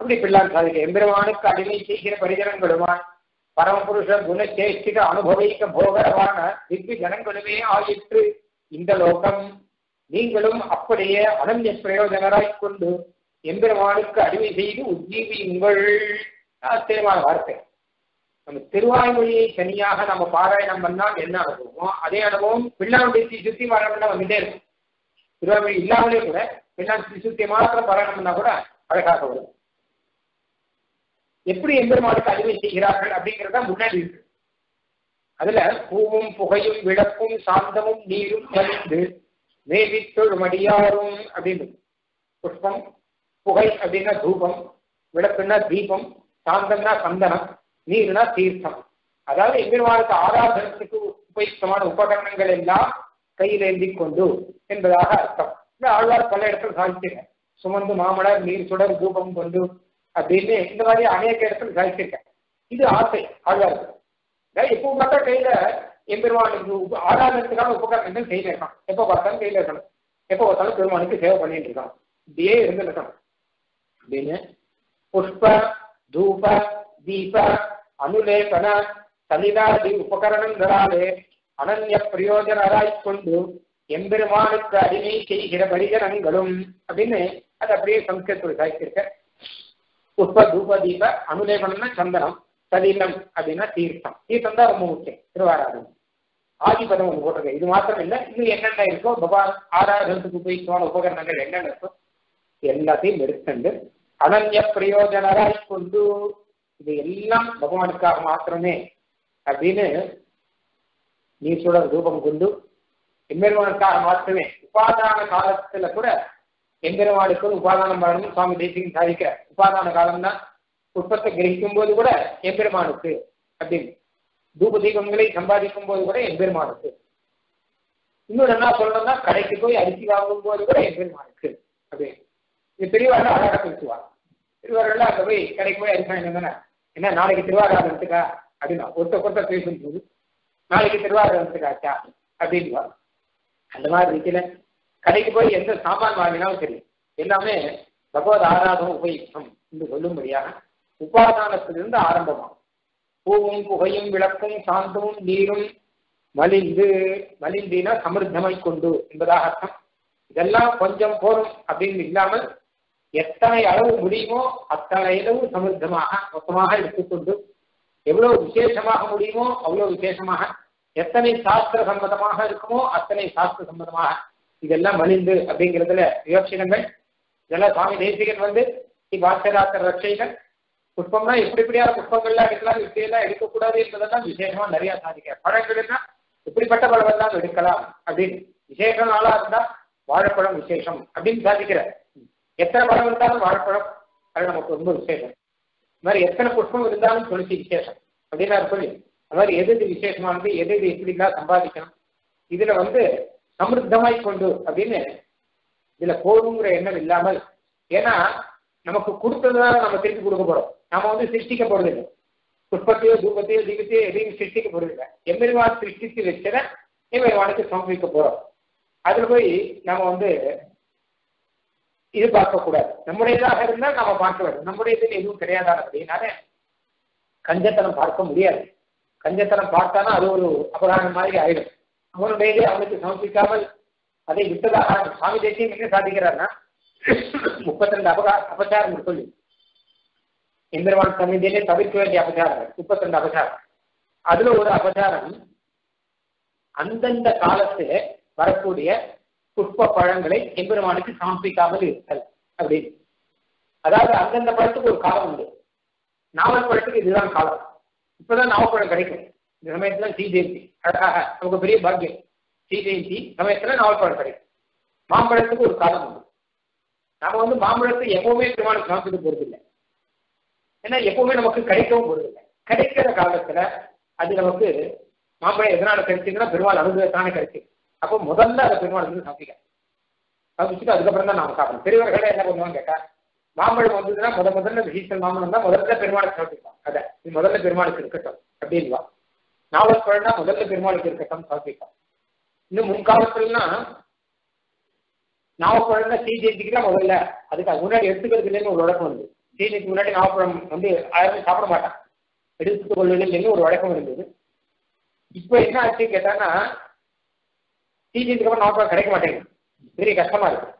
அப்படி பிள்ளான் சாதிக்க எம்பெருமானுக்கு அடிமை செய்கிற பரிஜனங்களுமான் பரமபுருஷ குணச்சேஷ்டிக அனுபவிக்க போகரமான திவ்ய ஜனங்களுமே ஆயிற்று. இந்த லோகம் நீங்களும் அப்படியே அனன்ய பிரயோஜனராய் கொண்டு எம்பெருமானுக்கு அடிமை செய்து உஜ்ஜீவியுங்கள் ஆச்சரியமான வார்த்தை. நம்ம திருவாய்மொழியை தனியாக நம்ம பாராயணம் பண்ணால் என்ன அனுபவமோ அதே அனுபவம் பிள்ளாவுடைய சுத்தி பாராயணம் வந்துட்டே இருக்கும். திருவாய்மொழி இல்லாமலே கூட பிள்ளான் சுத்தி மாத்திரம் பாராயணம் பண்ணா கூட அழகாக வரும். எப்படி எம்பெருமானுக்கு அடிமை செய்கிறார்கள் அப்படிங்கிறத முன்னாடி இருக்கு. அதுல பூவும் புகையும் விளக்கும் சாந்தமும் நீரும் மலிந்து மேவித்தொழுமடியாரும் அப்படின்னு. புஷ்பம் புகை அப்படின்னா தூபம் விளக்குன்னா தீபம் சாந்தம்னா சந்தனம் நீர்னா தீர்த்தம். அதாவது எம்பெருமானுக்கு ஆராதனத்துக்கு உபயுக்தமான உபகரணங்கள் எல்லாம் கையில் ஏந்தி கொண்டு என்பதாக அர்த்தம். இந்த ஆழ்வார் பல இடத்துல சாதிச்சிருக்கேன் சுமந்து மாமலர் நீர் சுடர் தூபம் கொண்டு அப்படின்னு இந்த மாதிரி அநேக இடத்துல சாதிச்சிருக்கேன் இது ஆசை ஆழ்வாருக்கு. எப்போ பார்த்தா கையில எம்பெருமானுக்கு ஆராதனத்துக்கான உபகரணங்கள் கையில இருக்கான் எப்ப பார்த்தாலும் கையில இருக்கணும் எப்ப பார்த்தாலும் பெருமானுக்கு சேவை பண்ணிட்டு இருக்கான். இப்படியே இருந்து இருக்கணும் அப்படின்னு புஷ்ப தூப தீப அனுலேபன சலிதாதி உபகரணங்களாலே அனன்ய பிரயோஜனராய் கொண்டு எம்பெருமானுக்கு அடிமை செய்கிற பரிஜனங்களும் அப்படின்னு அது அப்படியே சம்ஸ்கிருத்தில் சாய்த்திருக்க புஷ்ப தூப தீப அனுலேபனம்னா சந்தனம் சலீலம் அப்படின்னா தீர்த்தம். தீர்த்தம் தான் ரொம்ப முக்கியம். திருவாராதனம் ஆதிபதம் ஒன்று போட்டிருக்கேன். இது மாத்திரம் இல்லை இன்னும் என்னென்ன இருக்கோ பகவான் ஆராதனத்துக்கு உபயோகிக்கமான உபகரணங்கள் என்னென்ன இருக்கோ எல்லாத்தையும் எடுத்துண்டு அனன்ய பிரயோஜனராய் கொண்டு இது எல்லாம் பகவானுக்காக மாத்திரமே அப்படின்னு நீசுடர் ரூபம் கொண்டு எம்பெருமானுக்காக மாத்திரமே உபாதான காலத்துல கூட எம்பெருமானுக்கு உபாதானம் பண்ணணும் சுவாமி தேசியம் சாதிக்க உபாதான காலம் தான் புஷ்பத்தை கிரகிக்கும் போது கூட எம்பெருமானுக்கு அப்படின்னு. தூப தீபங்களை சம்பாதிக்கும் போது கூட எம்பெருமானுக்கு இன்னொரு என்ன சொல்லணும்னா கடைக்கு போய் அரிசி வாங்கும் போது கூட எம்பெருமானுக்கு அப்படின்னு இது பெரியவர்கள் அழகாக பேசுவாங்க பெரியவர்கள் அங்க போய் கடைக்கு போய் அரிசி என்ன என்ன நாளைக்கு திருவாரூரத்துக்கா அப்படின்னா ஒருத்த ஒருத்த பேசும்போது நாளைக்கு திருவாரூரத்துக்காச்சா அப்படின்னு அந்த மாதிரி ரீதியில கடைக்கு போய் எந்த சாமான் வாங்கினாலும் சரி எல்லாமே பகவத் ஆராதம் உபயுக்தம் என்று சொல்லும்படியாக உபாதானத்திலிருந்து ஆரம்பமாகும். பூவும் புகையும் விளக்கும் சாந்தமும் நீரும் மலிந்து மலிந்தினா சமிருத்தமை கொண்டு என்பதாக அர்த்தம். இதெல்லாம் கொஞ்சம் போரும் அப்படின்னு இல்லாமல் எத்தனை அளவு முடியுமோ அத்தனை அளவு சமிருத்தமாக மொத்தமாக எடுத்துக்கொண்டு எவ்வளவு விசேஷமாக முடியுமோ அவ்வளவு விசேஷமாக எத்தனை சாஸ்திர சம்மதமாக இருக்குமோ அத்தனை சாஸ்திர சம்மதமாக இதெல்லாம் மலிந்து அப்படிங்கிறதுல விவசாயங்கள் இதெல்லாம் சுவாமி தேசிகன் வந்து பாஸ்கராத்தர் ரட்சைகள் புஷ்பம்னா எப்படி இப்படியான புஷ்பங்கள்லாம் எடுக்கலாம் இப்படியெல்லாம் எடுக்கக்கூடாது என்பதெல்லாம் விசேஷமா நிறைய சாதிக்க. பழங்கள்னா இப்படிப்பட்ட பழமெல்லாம் எடுக்கலாம் அப்படின்னு. விசேஷ நாளா இருந்தா வாழைப்பழம் விசேஷம் அப்படின்னு சாதிக்கிற. எத்தனை பழம் இருந்தாலும் வாழைப்பழம். அது நமக்கு ரொம்ப விசேஷம். இது மாதிரி எத்தனை புஷ்பம் இருந்தாலும் துளசி விசேஷம் அப்படின்னு சொல்லி அது மாதிரி எது இது விசேஷமானது எது எது எப்படிலாம் சம்பாதிக்கணும். இதுல வந்து சமிருத்தமாய் கொண்டு அப்படின்னு இதுல போதுங்கிற எண்ணம் இல்லாமல் ஏன்னா நமக்கு கொடுத்ததுனால நம்ம திருப்பி கொடுக்க போறோம். நாம வந்து சிருஷ்டிக்க போறது இல்லை தூபத்தையோ தீபத்தையோ எதையும் சிருஷ்டிக்க போறது இல்லை. எம்பெருமான் சிருஷ்டித்து வச்சதை எம்பெருமானுக்கு சமர்ப்பிக்க போறோம். அதுல போய் நம்ம வந்து இது பார்க்க கூடாது. நம்முடையதாக இருந்தால் நம்ம பார்க்க வேண்டும். நம்முடையதுன்னு எதுவும் கிடையாதான் அப்படின்னால கஞ்சத்தனம் பார்க்க முடியாது. கஞ்சத்தனம் பார்த்தானா அது ஒரு அபராதம் மாதிரி ஆயிடும். அவனுடையதே அவனுக்கு சமர்ப்பிக்காமல் அதை விட்டதாக சுவாமி தேசியம் என்ன சாதிக்கிறார்னா முப்பத்தி ரெண்டு அபகா அபச்சாரம் சொல்லி இந்திரவான் சன்னிதியிலே தவிர்க்க வேண்டிய அபச்சாரங்கள் முப்பத்தி ரெண்டு அபச்சாரம் அதுல ஒரு அபச்சாரம் அந்தந்த காலத்துல வரக்கூடிய புஷ்ப பழங்களை எம்பெருமானுக்கு சமர்ப்பிக்காமல் இருத்தல் அப்படின்னு அதாவது அந்தந்த பழத்துக்கு ஒரு காலம் உண்டு நாவல் பழத்துக்கு இதுதான் காலம் இப்பதான் நாவப்பழம் கிடைக்கும் இந்த சமயத்துல ஸ்ரீ ஜெயந்தி அழகாக நமக்கு பெரிய பாக்கியம் ஸ்ரீ ஜெயந்தி சமயத்துல நாவல்பழம் கிடைக்கும் மாம்பழத்துக்கு ஒரு காலம் உண்டு நம்ம வந்து மாம்பழத்தை எப்பவுமே பெருமாளுக்கு சாப்பிட்டு போறதில்லை. ஏன்னா எப்பவுமே நமக்கு கிடைக்கவும் போறதில்லை. கிடைக்கிற காலத்துல அது நமக்கு மாம்பழம் எதனால கிடைச்சிங்கன்னா பெருமாள் அனுபவத்தானே கிடைச்சு அப்போ முதல்ல அதை பெருமாள் வந்து சமைக்க சாப்பிச்சுட்டு அதுக்கப்புறம் தான் நாம சாப்பிடணும். பெரியவர்களே என்ன பண்ணுவாங்க கேட்டா மாம்பழம் வந்ததுன்னா முத முதல்ல சீசன் மாம்பழம் தான் முதல்ல பெருமாளுக்கு சமைப்பிப்பான் அதை இது முதல்ல பெருமாளுக்கு இருக்கட்டும் அப்படின்வா நாவல் பழம்னா முதல்ல பெருமாளுக்கு இருக்கட்டும் சமைப்பிப்பான் இன்னும் முன்காலத்துலனா நாவப்பழம்னா ஸ்ரீ ஜெயந்திக்கு தான் முதல்ல. அதுக்கு முன்னாடி எடுத்துக்கிறது இல்லைன்னு ஒரு வழக்கம் இருந்தது ஸ்ரீ முன்னாடி நாவப்பழம் வந்து யாருமே சாப்பிட மாட்டான் எடுத்துக் கொள்வதில்லைன்னு ஒரு வழக்கம் இருந்தது. இப்போ என்ன ஆச்சு கேட்டான்னா ஸ்ரீ அப்புறம் நாவப்பழம் கிடைக்க மாட்டேங்குது. பெரிய கஷ்டமா இருக்கு.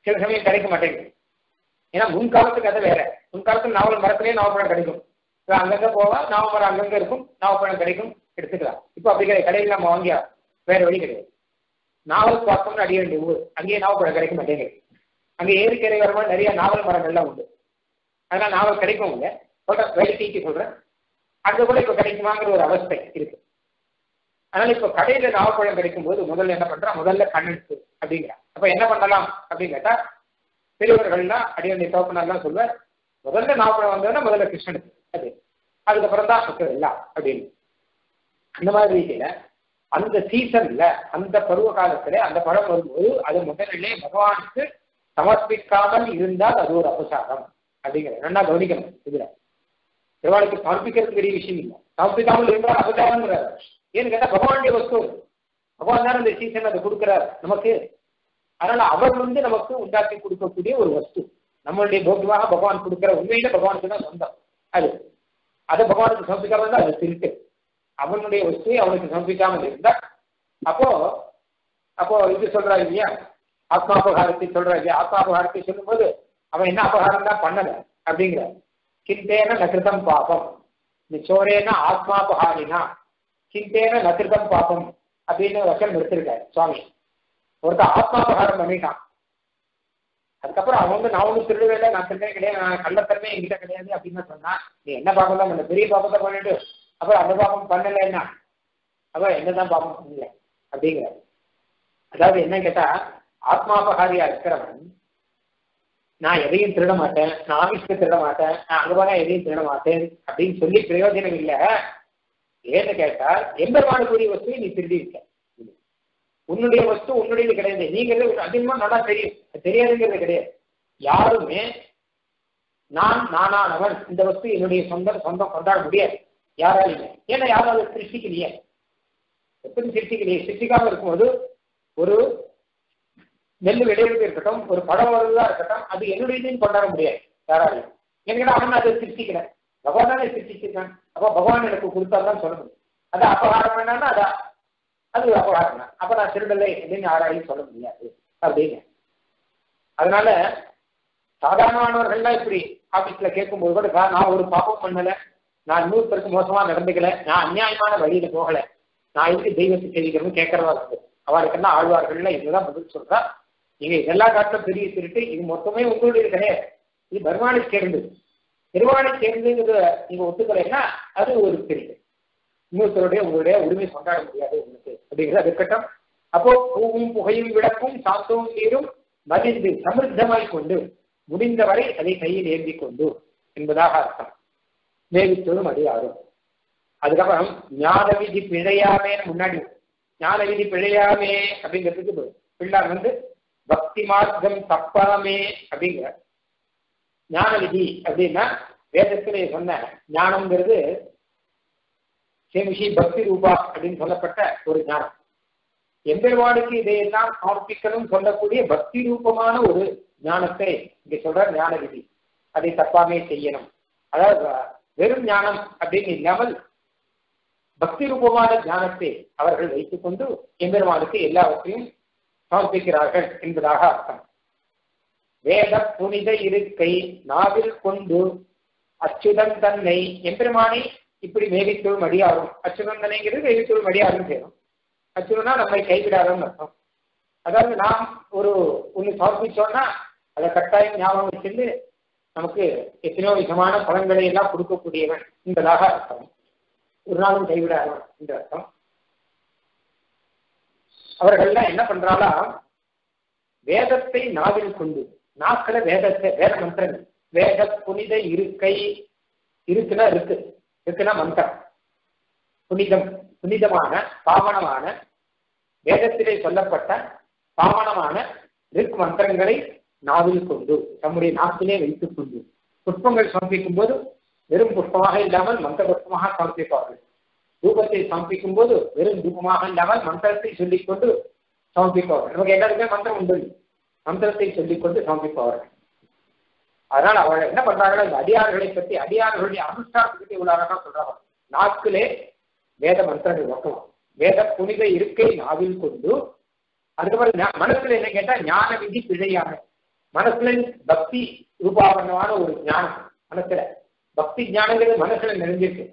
சில சமயம் கிடைக்க மாட்டேங்குது. ஏன்னா முன்காலத்துக்கு கதை வேற. முன்காலத்துல நாவல் மரத்துலேயே நாவப்பழம் கிடைக்கும். இப்போ அங்கங்க போவா நாவப்பழம் அங்கங்க இருக்கும் நாவப்பழம் கிடைக்கும் எடுத்துக்கலாம். இப்போ அப்படி கிடையாது. கடையில் நம்ம வாங்கியா வேற வழி கிடையாது. நாவல் பார்த்தோம்னு அடிய வேண்டிய ஊர். அங்கேயே நாவப்பழம் கிடைக்க மாட்டேங்குது. அங்கே ஏரிக்கரை வரமா நிறைய நாவல் மரங்கள்லாம் உண்டு. அதனால நாவல் கிடைக்கும் இல்லை. சொல்றேன் வேலைக்கு சொல்றேன். அங்க கூட இப்போ கிடைக்குமாங்கிற ஒரு அவஸ்தை இருக்கு. அதனால இப்போ கடையில நாவப்பழம் கிடைக்கும் போது முதல்ல என்ன பண்றான் முதல்ல கண்ணெடுத்து அப்படிங்கிறான் அப்ப என்ன பண்ணலாம் அப்படின்னு கேட்டா பெரியவர்கள்லாம் அடியனை தோப்பனார்லாம் சொல்லுவேன் முதல்ல நாவப்பழம் வந்ததுன்னா முதல்ல கிருஷ்ணனுக்கு. அது. அதுக்கப்புறம் தான் மற்றது எல்லாம் அப்படின்னு. அந்த மாதிரி ரீதியில அந்த சீசன்ல அந்த பருவ காலத்துல அந்த பழம் வரும்போது அது முதலிலே பகவானுக்கு சமர்ப்பிக்காமல் இருந்தால் அது ஒரு அபசாரம். அப்படிங்கிறது. நல்லா கவனிக்கணும் இதுல. பெருமாளுக்கு சமர்ப்பிக்கிறது பெரிய விஷயம் இல்லை. சமர்ப்பிக்காமல் இருந்தால் அபசாரங்கிறார் ஏன்னு கேட்டா பகவானுடைய வஸ்து. பகவான் தான் அந்த சீசன் அதை கொடுக்கிறார் நமக்கு. அதனால அவர் வந்து நமக்கு உண்டாக்கி கொடுக்கக்கூடிய ஒரு வஸ்து. நம்மளுடைய போக்கியமாக பகவான் கொடுக்கிற உண்மையில பகவானுக்கு தான் சொந்தம். அது. அதை பகவானுக்கு சமர்ப்பிக்காம இருந்தால் அது திருட்டு. அவனுடைய வஸ்துவை அவனுக்கு சமர்ப்பிக்காமல் இருந்தா அப்போ அப்போ இது சொல்றா இல்லையா? ஆத்மாபகாரத்தை சொல்றா இல்லையா? ஆத்மாபகாரத்தை சொல்லும்போது அவன் என்ன அபகாரம் தான் பண்ணல அப்படிங்கிற. கிந்தேன நகிருதம் பாபம். இந்த சோரேன ஆத்மாபகாரினா. கிந்தேன நகிருதம் பாபம் அப்படின்னு வசனம் எடுத்திருக்காரு சுவாமி. ஒருத்தர் ஆத்மாபகாரம் பண்ணிட்டான். அதுக்கப்புறம் அவன் வந்து நான் ஒன்றும் திருடுவேல நான் திருடே கிடையாது நான் கள்ளத்தன்மை என்கிட்ட கிடையாது அப்படின்னு சொன்னா நீ என்ன பாபம் தான் பண்ண பெரிய பாபத்தை பண்ணிட்டு அப்புறம் அந்த பாப்பம் பண்ணலைன்னா அப்போ என்னதான் பாப்பம் பண்ணல? அப்படிங்கிற அதாவது என்ன கேட்டா ஆத்மாபகாரியா இருக்கிறவன் நான் எதையும் திருட மாட்டேன் நான் ஆபீஸ்க்கு திருட மாட்டேன் நான் அனுபவம் எதையும் திருட மாட்டேன் அப்படின்னு சொல்லி பிரயோஜனம் இல்லை. ஏன்னு கேட்டால் எம்பெருமானுக்குரிய வஸ்துவை நீ திருடி இருக்க. உன்னுடைய வஸ்து உன்னுடையது கிடையாது. நீங்கிறது அதிகமா நல்லா தெரியும். தெரியாதுங்கிறது கிடையாது. யாருமே நான் நானானவன் இந்த வஸ்து என்னுடைய சொந்த சொந்தம் கொண்டாட முடியாது யாராலையும் ஏன்னா யாரும் அதை சிருஷ்டிக்கலையே. எப்படி சிருஷ்டிக்கலையே? சிருஷ்டிக்காம இருக்கும்போது ஒரு நெல் விளைவிட்டு இருக்கட்டும் ஒரு படம் வருவதா இருக்கட்டும் அது என்னுடையதுன்னு கொண்டாட முடியாது. யாராலையும் ஏன்னா அவன் அதை சிருஷ்டிக்கல. பகவான் தானே சிருஷ்டிச்சிருக்கான். அப்போ பகவான் எனக்கு கொடுத்தாதான் சொல்ல முடியும் அது அபகாரம் என்னன்னா அதான். அது ஒரு அபகாரம் தான். அப்ப நான் திருடலை அப்படின்னு யாராலையும் சொல்ல முடியாது. அப்படின்னு. அதனால சாதாரணமானவர்கள்லாம் இப்படி ஆபீஸ்ல கேட்கும்போது கூட நான் ஒரு பாப்பம் பண்ணல. நான் இன்னொருத்தருக்கு மோசமா நடந்துக்கல. நான் அநியாயமான வழியில போகல. நான் எதுக்கு தெய்வத்தை தெரிவிக்கிறேன்னு கேட்கறதா இருக்கு. அவருக்கெல்லாம் ஆழ்வார்கள்ல இதுதான் பதில் சொல்றா. நீங்க இதெல்லாம் காட்ட பெரிய திருட்டு. இது மொத்தமே உங்களுடைய கிடையாது இது பருமானை சேர்ந்தது. பெருமானை சேர்ந்துங்கிறத நீங்க ஒத்துக்கலைன்னா அது ஒரு திருட்டு. இன்னொருத்தருடைய உங்களுடைய உரிமை கொண்டாட முடியாது உங்களுக்கு. அப்படிங்கிறது இருக்கட்டும். அப்போ பூவும் புகையும் விளக்கும் சாத்தவும் நீரும் மதிந்து சமிருத்தமாய் கொண்டு முடிந்தவரை அதை கையில் ஏந்தி கொண்டு என்பதாக அர்த்தம். மேவித்தலும் அது ஆறும் அதுக்கப்புறம் ஞான விதி பிழையாமே முன்னாடி ஞான விதி பிழையாமே அப்படிங்கிறதுக்கு பிள்ளார் வந்து பக்தி மார்க்கம் தப்பாமே அப்படிங்கிற ஞான விதி அப்படின்னா வேதத்திலே சொன்ன ஞானம்ங்கிறது சேமிஷி பக்தி ரூபா அப்படின்னு சொல்லப்பட்ட ஒரு ஞானம். எம்பெருவானுக்கு இதையெல்லாம் சமர்ப்பிக்கணும் சொல்லக்கூடிய பக்தி ரூபமான ஒரு ஞானத்தை இங்க சொல்ற ஞான விதி அதை தப்பாமே செய்யணும். அதாவது வெறும் ஞானம் அப்படின்னு இல்லாமல் பக்தி ரூபமான ஞானத்தை அவர்கள் வைத்துக் கொண்டு எம்பெருமானுக்கு எல்லாவற்றையும் சமர்ப்பிக்கிறார்கள் என்பதாக அர்த்தம். வேத புனித இருக்கை நாவில் கொண்டு அச்சுதன் தன்னை எம்பெருமானை இப்படி மேவித்தொழும் அடியாரும். அச்சுதந்தனைங்கிறது மேவித்தொழும் அடியாரும் செய்யணும். அச்சுதனா நம்மை கைவிடாதன்னு அர்த்தம். அதாவது நாம் ஒரு ஒன்று சமர்ப்பிச்சோம்னா அதை கட்டாயம் ஞாபகம் வச்சிருந்து நமக்கு எத்தனையோ விதமான பலன்களை எல்லாம் கொடுக்கக்கூடியவன் என்பதாக அர்த்தம். ஒரு நாளும் கைவிடாதவன் என்ற அர்த்தம். அவர்கள்லாம் என்ன பண்றாளா வேதத்தை நாவில் கொண்டு நாக்கில வேதத்தை வேத மந்திரங்கள் வேத புனித இருக்கை இருக்குன்னா இருக்கு இருக்குன்னா மந்திரம். புனிதம் புனிதமான பாவனமான வேதத்திலே சொல்லப்பட்ட பாவனமான ரிக் மந்திரங்களை நாவில் கொண்டு தம்முடைய நாக்கிலே வைத்துக் கொண்டு. புஷ்பங்கள் சமர்ப்பிக்கும் போது வெறும் புஷ்பமாக இல்லாமல் மந்திர புஷ்பமாக சமர்ப்பிப்பார்கள். தூபத்தை சமர்ப்பிக்கும் போது வெறும் தூபமாக இல்லாமல் மந்திரத்தை சொல்லிக்கொண்டு சமர்ப்பிப்பார்கள். நமக்கு எல்லாருமே மந்திரம் உண்டு. மந்திரத்தை சொல்லிக்கொண்டு சமர்ப்பிப்பார்கள். அதனால் அவர்கள் என்ன பண்றாங்கன்னா இந்த அடியார்களை பற்றி அடியார்களுடைய அனுஷ்டானத்தை பற்றி இவ்வளவு சொல்றாங்க. நாக்கிலே வேத மந்திரங்கள் வைக்கலாம். வேத புனித இருக்கை நாவில் கொண்டு அதுக்கப்புறம் மனசுல என்ன கேட்டா ஞான விதி பிழையான மனசுல பக்தி ரூபாபன்னமான ஒரு ஞானம் மனசுல. பக்தி ஞானங்கிறது மனசுல நிறைஞ்சிருக்கு.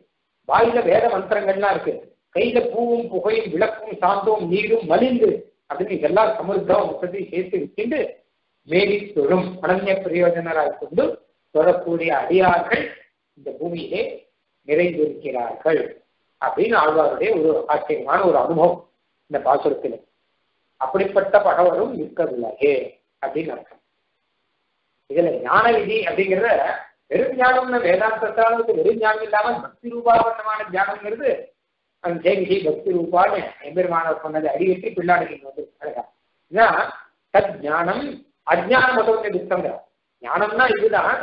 வாயில வேத மந்திரங்கள்லாம் இருக்கு. கையில பூவும் புகையும் விளக்கும் சாந்தம் நீரும் மலிந்து அப்படின்னு இதெல்லாம் சமுத்திரம் மொத்தத்தையும் சேர்த்து வச்சுட்டு மேலி தொழும். அனநிய பிரயோஜனராக கொண்டு தொடரக்கூடிய அடியார்கள் இந்த பூமியிலே நிறைந்திருக்கிறார்கள் அப்படின்னு ஆழ்வாருடைய ஒரு ஆச்சரியமான ஒரு அனுபவம் இந்த பாசுரத்தில். அப்படிப்பட்ட பகவரும் இருக்கவில்லையே அப்படின்னு அர்த்தம். இதுல ஞான விதி அப்படிங்கிறத வெறும் ஞானம்னு வேதாந்தத்தால் வெறும் ஞானம் இல்லாம பக்தி ரூபாவட்டமான ஞானம்ங்கிறது அந்த ஜெயகிரி பக்தி ரூபான்னு எம்பெருமானவர் சொன்னது அடிவெற்றி பிள்ளாடுகள் வந்து அழகா. ஏன்னா தத் ஞானம் அஜ்ஞானம் மட்டும் டிஸ்டங்கிறார் ஞானம்னா இதுதான்.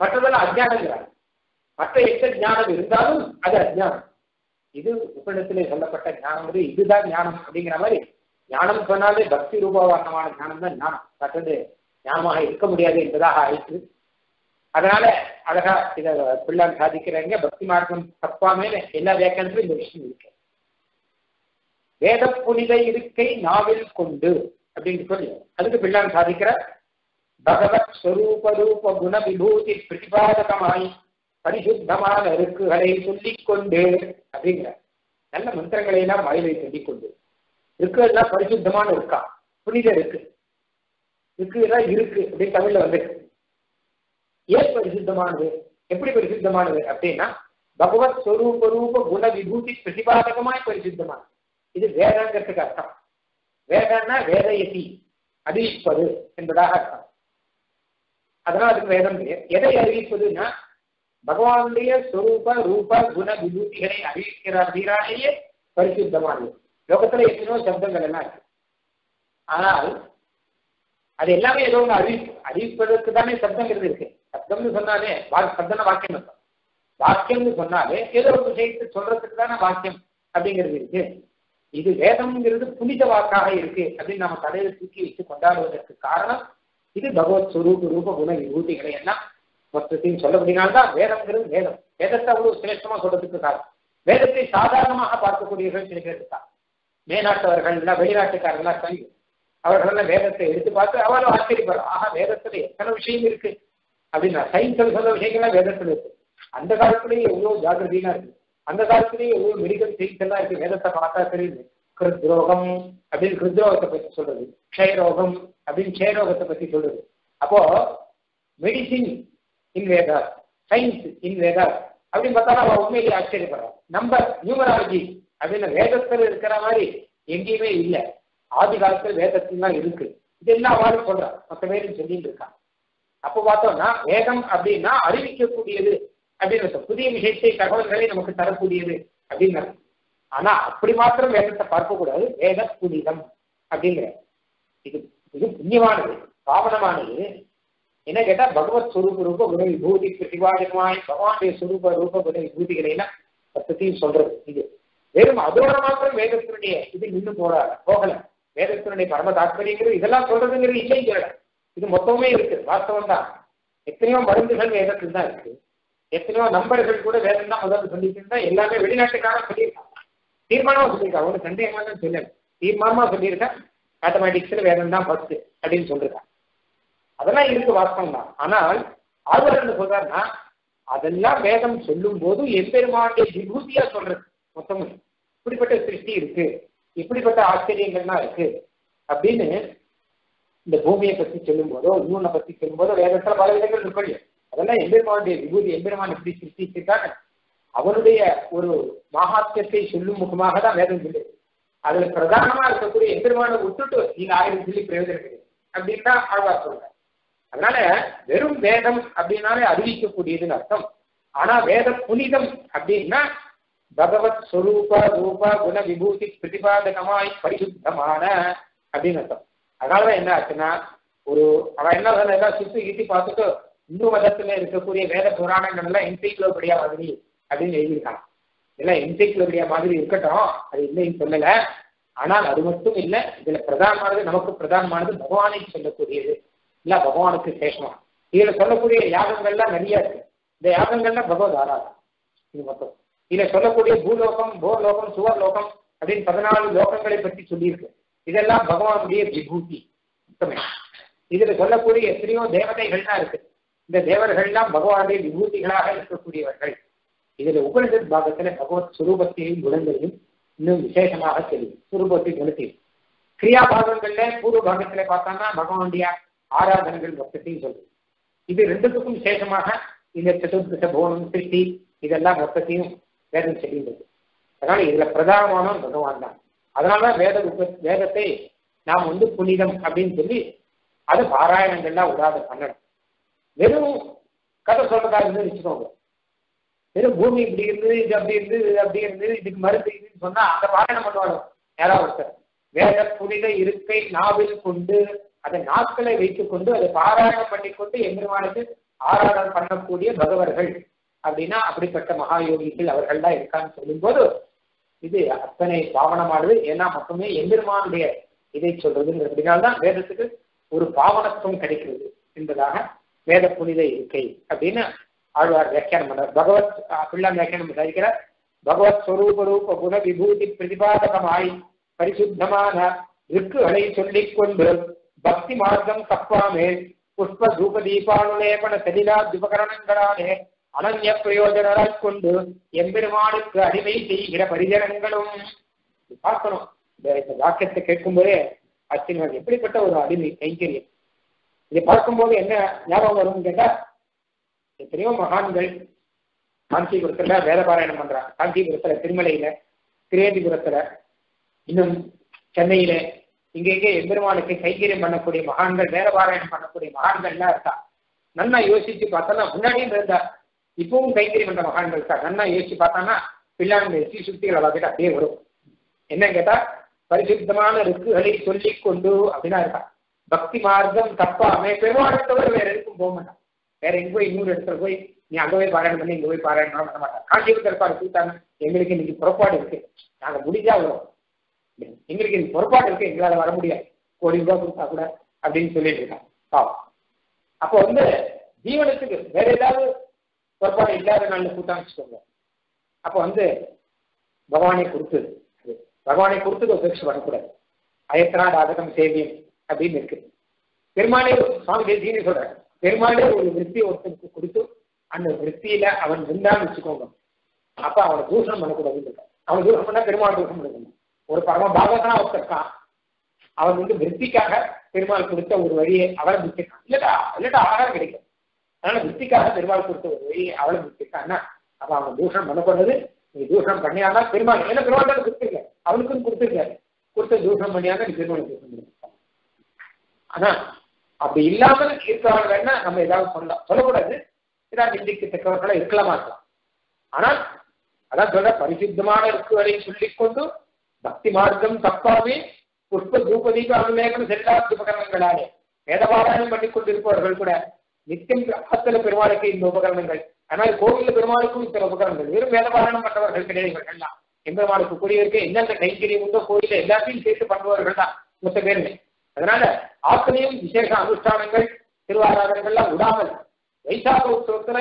மற்றதெல்லாம் அஜ்ஞானங்கிறார் மற்ற எந்த ஞானம் இருந்தாலும் அது அஜ்ஞானம். இது உபநிடத்திலே சொல்லப்பட்ட ஞானம் இதுதான் ஞானம் அப்படிங்கிற மாதிரி ஞானம் சொன்னாலே பக்தி ரூபவர்ணமான ஞானம் தான் ஞானம். மற்றது ஞாபகமாக இருக்க முடியாது என்பதாக ஆயிற்று. அதனால அழகா இத பிள்ளான் சாதிக்கிறாங்க. பக்தி மார்க்கம் தப்பாமே எல்லா வியாக்கியானத்திலும் இந்த விஷயம் இருக்கு. வேத புனித இருக்கை நாவில் கொண்டு அப்படின்னு சொல்லி அதுக்கு பிள்ளான் சாதிக்கிற பகவத் ஸ்வரூப ரூப குண விபூதி பிரதிபாதகமாய் பரிசுத்தமான இருக்குகளை சொல்லிக் கொண்டு அப்படிங்கிற நல்ல மந்திரங்களை எல்லாம் வாயிலை சொல்லிக் கொண்டு இருக்குகள்லாம் பரிசுத்தமான இருக்கா? புனித இருக்கு. இருக்குதான் இருக்கு அப்படின்னு தமிழ்ல வந்து ஏன் பரிசுத்தமானது? எப்படி பரிசுத்தமானது அப்படின்னா பகவத் ஸ்வரூப ரூப குண விபூதி பிரதிபாதகமாய் பரிசுத்தமானது. இது வேதங்கிறதுக்கு அர்த்தம். வேதம்னா வேதயதி அறிவிப்பது என்பதாக அர்த்தம். அதனால அதுக்கு வேதம் எதை அறிவிப்பதுன்னா பகவானுடைய ஸ்வரூப ரூப குண விபூதிகளை அறிவிக்கிறார்களே பரிசுத்தமானது. லோகத்துல எத்தனையோ சப்தங்கள் எல்லாம் இருக்கு. ஆனால் அது எல்லாமே ஏதோ ஒன்று அறிவிப்பு அறிவிப்பதற்கு தானே சப்தங்கிறது இருக்கு. சப்தம்னு சொன்னாலே வா சப்தன வாக்கியம் இருக்கும் வாக்கியம்னு சொன்னாலே ஏதோ ஒரு விஷயத்தை சொல்றதுக்கு தானே வாக்கியம் அப்படிங்கிறது இருக்கு. இது வேதம்ங்கிறது புனித வாக்காக இருக்கு அப்படின்னு நம்ம தலையில தூக்கி வச்சு கொண்டாடுவதற்கு காரணம் இது பகவத் சுரூப ரூப குண விபூதிகளை எல்லாம் மொத்தத்தையும் சொல்லப்படினால்தான் வேதம்ங்கிறது வேதம். வேதத்தை அவ்வளவு சிரேஷ்டமா சொல்றதுக்கு காரணம். வேதத்தை சாதாரணமாக பார்க்கக்கூடியவர்கள் சில பேர் இருக்கா மேநாட்டவர்கள் வெளிநாட்டுக்காரர்களா கல்வி அவர் சொன்ன வேதத்தை எடுத்து பார்த்து அவரும் ஆச்சரியப்படுற ஆஹா வேதத்துல எத்தனை விஷயம் இருக்கு? அப்படின்னா சயின்ஸ் சொல்ற விஷயங்கள்லாம் வேதத்துல இருக்கு. அந்த காலத்திலேயே எவ்வளவு ஜாகிரதையா இருக்கு. அந்த காலத்திலேயே எவ்வளவு மெடிக்கல் சயின்ஸ் எல்லாம் இருக்கு. வேதத்தை பார்த்தா தெரியுது. கிருத்ரோகம் அப்படின்னு கிருத்ரோகத்தை பத்தி சொல்றது. க்ஷயரோகம் அப்படின்னு க்ஷயரோகத்தை பத்தி சொல்றது. அப்போ medicine in Veda science in Veda அப்படின்னு பார்த்தா அவன் உண்மையிலேயே ஆச்சரியப்படுறான் நம்பர் நியூமராலஜி அப்படின்னு வேதத்துல இருக்கிற மாதிரி எங்கேயுமே இல்லை. ஆதி காலத்துல வேதத்துல தான் இருக்கு. இதெல்லாம் அவரு சொல்றான் மற்ற பேரும் சொல்லிட்டு இருக்கான் அப்போ பார்த்தோம்னா வேதம் அப்படின்னா அறிவிக்கக்கூடியது அப்படின்னு புதிய விஷயத்தை தகவல்களை நமக்கு தரக்கூடியது அப்படின்னு ஆனா அப்படி மாத்திரம் வேதத்தை பார்க்கக்கூடாது. வேத புனிதம் அப்படிங்கிற. இது இது புண்ணியமானது பாவனமானது. என்ன கேட்டா பகவத் சுரூப ரூப குண விபூதி பிரதிபாதகமாய் பகவானுடைய சுரூப ரூப குண விபூதிகளை எல்லாம் சத்தத்தையும் சொல்றது இது. வெறும் அதோட மாத்திரம் வேதத்தினுடைய இது நின்று போற போகல. வேதத்தினுடைய பரம தாத்பரியங்கிறது இதெல்லாம் சொல்றதுங்கிறது இல்லைங்கிற இது மொத்தமே இருக்கு வாஸ்தவம் தான் எத்தனையோ மருந்துகள் வேதத்தில் தான் இருக்கு. எத்தனையோ நம்பர்கள் கூட வேதம் தான் முதல்ல சொல்லிட்டு இருந்தா எல்லாமே வெளிநாட்டுக்காக சொல்லியிருக்காங்க. தீர்மானமா சொல்லியிருக்காங்க. ஒரு சந்தேகமா தான் சொல்லல. தீர்மானமா சொல்லியிருக்கேன் மேத்தமேட்டிக்ஸ்ல வேதம் தான் ஃபர்ஸ்ட் அப்படின்னு சொல்லிருக்காங்க அதெல்லாம் இருக்கு வாஸ்தவம் தான் ஆனால் ஆழ்வார் என்ன சொல்றாருன்னா அதெல்லாம் வேதம் சொல்லும் போது எம்பெருமானுடைய விபூதியா சொல்றது மொத்தமும். இப்படிப்பட்ட சிருஷ்டி இருக்கு. இப்படிப்பட்ட ஆச்சரியங்கள்லாம் இருக்கு. அப்படின்னு இந்த பூமியை பத்தி சொல்லும் போதோ இன்னொன்ன பத்தி சொல்லும் போதோ வேதத்துல பல விதங்கள் இருக்கு அதெல்லாம் எம்பெருமானுடைய விபூதி எம்பெருமான் எப்படி சிருஷ்டிச்சிருக்காங்க. அவனுடைய ஒரு மகாத்தியத்தை சொல்லும் முகமாக தான் வேதம் சொல்லுது. அதுல பிரதானமா இருக்கக்கூடிய எம்பெருமானை விட்டுட்டு நீங்க ஆயிரம் சொல்லி பிரயோஜனம் கிடையாது அப்படின்னு தான் ஆழ்வார் சொல்றாரு. அதனால வெறும் வேதம் அப்படின்னாலே அறிவிக்கக்கூடியதுன்னு அர்த்தம். ஆனா வேத புனிதம் அப்படின்னா பகவத் ஸ்வரூப ரூப குண விபூதி பிரதிபாதகமாய் பரிசுத்தமான அப்படின்னு அர்த்தம். அதனாலதான் என்ன ஆச்சுன்னா ஒரு அவன் என்ன எல்லாம் சுத்தி கிட்டி பார்த்துட்டு இந்து மதத்துல இருக்கக்கூடிய வேத புராணங்கள் எல்லாம் என்சைக்ளோபடியா மாதிரி அப்படின்னு எழுதியிருக்காங்க எல்லாம் என்சைக்ளோபடியா மாதிரி இருக்கட்டும் அது இல்லைன்னு சொல்லல. ஆனால் அது மட்டும் இல்ல இதுல பிரதானமானது நமக்கு பிரதானமானது பகவானை சொல்லக்கூடியது. இல்ல பகவானுக்கு சேஷமா. இதுல சொல்லக்கூடிய யாகங்கள்லாம் நிறைய இருக்கு. இந்த யாகங்கள்லாம் பகவத் ஆராதம் இது மொத்தம் இதுல சொல்லக்கூடிய பூலோகம் போர்லோகம் சுவர்லோகம் அப்படின்னு பதினாலு லோகங்களை பற்றி சொல்லியிருக்கு. இதெல்லாம் பகவானுடைய விபூதி. இதுல சொல்லக்கூடிய எத்தனையோ தேவதைகள்லாம் இருக்கு. இந்த தேவர்கள்லாம் பகவானுடைய விபூதிகளாக இருக்கக்கூடியவர்கள். இதுல உபனிஷத் பாகத்துல பகவத் சுரூபத்தையும் குணங்களையும் இன்னும் விசேஷமாக தெரியும் சுரூபத்தை குணத்தையும் கிரியா பாகங்கள்ல பூர்வ பாகத்துல பார்த்தோம்னா பகவானுடைய ஆராதனைகள் மொத்தத்தையும் சொல்லுது. இது ரெண்டுத்துக்கும் விசேஷமாக இந்த சதுர்தச போனம் சிருஷ்டி இதெல்லாம் மொத்தத்தையும் வேதம் செய்கின்றது. அதனால இதுல பிரதானமான பகவான் தான். அதனால வேத வேதத்தை நாம் வந்து புனிதம் அப்படின்னு சொல்லி அது பாராயணங்கள்லாம் விடாத பண்ணணும். வெறும் கதை சொல்றதா இருந்து வச்சுக்கோங்க. வெறும் பூமி இப்படி இருந்து இது அப்படி இருந்து இது அப்படி இருந்து இதுக்கு மருந்து இதுன்னு சொன்னா அந்த பாராயணம் பண்ணுவாங்க. யாராவது ஒருத்தர். வேத புனித இருக்கை நாவில் கொண்டு அதை நாட்களை வைத்துக் கொண்டு அதை பாராயணம் பண்ணிக்கொண்டு எம்பெருமானுக்கு ஆராதனை பண்ணக்கூடிய பகவர்கள். அப்படின்னா அப்படிப்பட்ட மகா யோகிகள் அவர்கள் தான் இருக்கான்னு சொல்லும்போது இது அத்தனை பாவனமானது ஏன்னா மட்டுமே எம்பெருமானுடைய இதை சொல்றதுங்கிறதுனால்தான் வேதத்துக்கு ஒரு பாவனத்துவம் கிடைக்கிறது என்பதாக வேத புனித இருக்கை அப்படின்னு ஆழ்வார் வியாக்கியானம் பண்றார். பகவத் அப்படிலாம் வியாக்கியானம் சாதிக்கிறார் பகவத் ஸ்வரூப ரூப குண விபூதி பிரதிபாதகமாய் பரிசுத்தமான ருக்குகளை சொல்லிக் கொண்டு பக்தி மார்க்கம் தப்பாமே புஷ்ப தூப தீபானுலேபன செலிலா உபகரணங்களாலே அனன்ய பிரயோஜனராய் கொண்டு எம்பெருமானுக்கு அடிமை செய்கிற பரிஜனங்களும் பார்க்கணும். இந்த இந்த வாக்கியத்தை கேட்கும்போதே அச்சின் எப்படிப்பட்ட ஒரு அடிமை கைங்கரியம் இதை பார்க்கும்போது என்ன ஞாபகம் வரும்னு கேட்டா எத்தனையோ மகான்கள் காஞ்சிபுரத்துல வேதபாராயணம் பண்றாங்க. காஞ்சிபுரத்துல திருமலையில திரேதிபுரத்துல இன்னும் சென்னையில இங்க இங்க எம்பெருமானுக்கு கைங்கரியம் பண்ணக்கூடிய மகான்கள் வேதபாராயணம் பண்ணக்கூடிய மகான்கள்லாம் இருக்கா? நல்லா யோசிச்சு பார்த்தோம்னா முன்னாடியும் இருந்தா இப்பவும் கைத்தறி பண்ற மகான்கள் இருக்கா நன்னா யோசிச்சு பார்த்தான்னா பிள்ளாங்க ஸ்ரீ சுத்திகளை பார்த்துட்டு அப்படியே வரும். என்ன கேட்டா பரிசுத்தமான ரிக்குகளை சொல்லிக் கொண்டு அப்படின்னா இருக்கா பக்தி மார்க்கம் தப்பாமே. பெருமாடத்தவர் வேற எதுக்கும் போக மாட்டான். வேற எங்க போய் இன்னொரு இடத்துல போய் நீ அங்க போய் பாராயணம் பண்ணி இங்க போய் பாராயணம் பண்ண மாட்டான். காஞ்சிபுரத்தில் இருப்பாரு கூட்டாங்க எங்களுக்கு இன்னைக்கு புறப்பாடு இருக்கு. நாங்க முடிஞ்சா வரும். எங்களுக்கு இன்னைக்கு புறப்பாடு இருக்கு. எங்களால வர முடியாது. கோடி ரூபாய் கொடுத்தா கூட அப்படின்னு சொல்லிட்டு இருக்காங்க பாவம். அப்போ வந்து ஜீவனத்துக்கு வேற ஏதாவது புறப்பாடு இல்லாத நாளில் கூட்டாங்க வச்சுக்கோங்க. அப்போ வந்து பகவானை கொடுத்தது. பகவானை கொடுத்தது உபேட்சை பண்ணக்கூடாது. அயத்தனா ஆதகம் சேவியம் அப்படின்னு இருக்கு. பெருமாளே சுவாமி தேசியன்னு சொல்றாரு. பெருமாளே ஒரு விற்பியை ஒருத்தனுக்கு கொடுத்து அந்த விற்பியில அவன் இருந்தான்னு வச்சுக்கோங்க. அப்ப அவனை தூஷணம் பண்ணக்கூடாதுன்னு இருக்கான் அவன் தூஷணம் பண்ணா பெருமாள் தூஷணம் பண்ணணும் ஒரு பரம பாகவதனா ஒருத்தருக்கான் அவன் வந்து விற்பிக்காக பெருமாள் கொடுத்த ஒரு வழியை அவலம்பிச்சிருக்கான் இல்லட்டா இல்லட்டா ஆகாரம் கிடைக்கும். அதனால புத்திக்காக பெருமாள் கொடுத்த ஒரு வழியை அவலம்பிச்சிருக்கான்னா அப்ப அவன் தூஷணம் பண்ணக்கூடாது நீ தூஷணம் பண்ணியாதான் பெருமாள் ஏன்னா பெருமாள் தான் கொடுத்துருக்க அவனுக்கும் கொடுத்துருக்காரு. கொடுத்த தூஷணம் பண்ணியாதான் நீ பெருமாள் தூஷணம் ஆனா அப்படி இல்லாமல் இருக்கிறவங்கன்னா நம்ம ஏதாவது சொல்லலாம் சொல்லக்கூடாது. ஏதாவது நிந்திக்கத்தக்கவர்களா இருக்கலாமா இருக்கலாம். ஆனால் அதான் சொல்ற பரிசுத்தமான இருக்குவரை சொல்லிக்கொண்டு பக்தி மார்க்கம் தப்பாவே புஷ்ப தூபதீப அனுமேகம் செல்லா உபகரணங்களாலே வேதபாராயணம் பண்ணி கொண்டிருப்பவர்கள் கூட நித்தியம் அத்தல பெருமாளுக்கு இந்த உபகரணங்கள். ஆனால் கோவில பெருமாளுக்கும் இத்தனை உபகரணங்கள். வெறும் வேதபாரணம் பண்ணவர்கள் கிடையாது இவர்கள்லாம். எம்பெருமாளுக்கு கூடியவருக்கு எந்தெந்த கைங்கரியம் உண்டோ கோயில எல்லாத்தையும் சேர்த்து பண்ணுபவர்கள் தான் மொத்த பேருமே. அதனால ஆத்தனையும் விசேஷ அனுஷ்டானங்கள் திருவாராதனங்கள்லாம் விடாமல் வைசாக உற்சவத்துல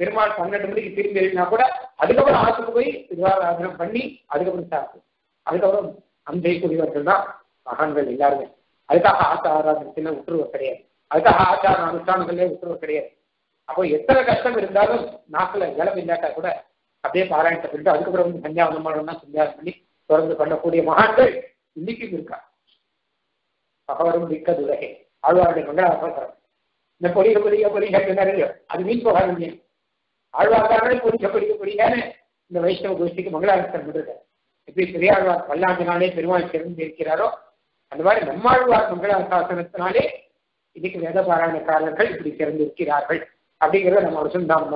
பெருமாள் பன்னெண்டு மணிக்கு திரும்பி எழுதினா கூட அதுக்கப்புறம் ஆற்றுக்கு போய் திருவாராதனம் பண்ணி அதுக்கப்புறம் சாப்பிடும் அதுக்கப்புறம் அன்பை கூடியவர்கள் தான் மகான்கள் எல்லாருமே. அதுக்காக ஆத்த ஆராதனத்துல உற்றுவ கிடையாது. அதுக்காக ஆச்சார அனுஷ்டானங்களே உத்தரவு கிடையாது. அப்போ எத்தனை கஷ்டம் இருந்தாலும் நாக்கில் இளம் இல்லாட்டா கூட அப்படியே பாராயணத்தை பண்ணிட்டு அதுக்கப்புறம் வந்து சந்தியாவனமானம் தான் சந்தியாவனம் பண்ணி தொடர்ந்து பண்ணக்கூடிய மகான்கள் இன்னைக்கும் இருக்கா? பகவரும் மிக்க துலகே ஆழ்வாருடைய மங்களாசாரம் இந்த பொரிய பொரிய பொரிய நிறைய. அது மீன் போகாதீங்க ஆழ்வார்காரனே பொரிய பொரிய பொரியான்னு இந்த வைஷ்ணவ கோஷ்டிக்கு மங்களாசாரம் விடுறது எப்படி பெரியாழ்வார் பல்லாண்டு நாளே பெருமாள் சிறந்து இருக்கிறாரோ அந்த மாதிரி நம்மாழ்வார் மங்களாசாசனத்தினாலே இன்னைக்கு வேத பாராயணக்காரர்கள் இப்படி திறந்திருக்கிறார்கள். அப்படிங்கிறத நம்ம சொந்தம்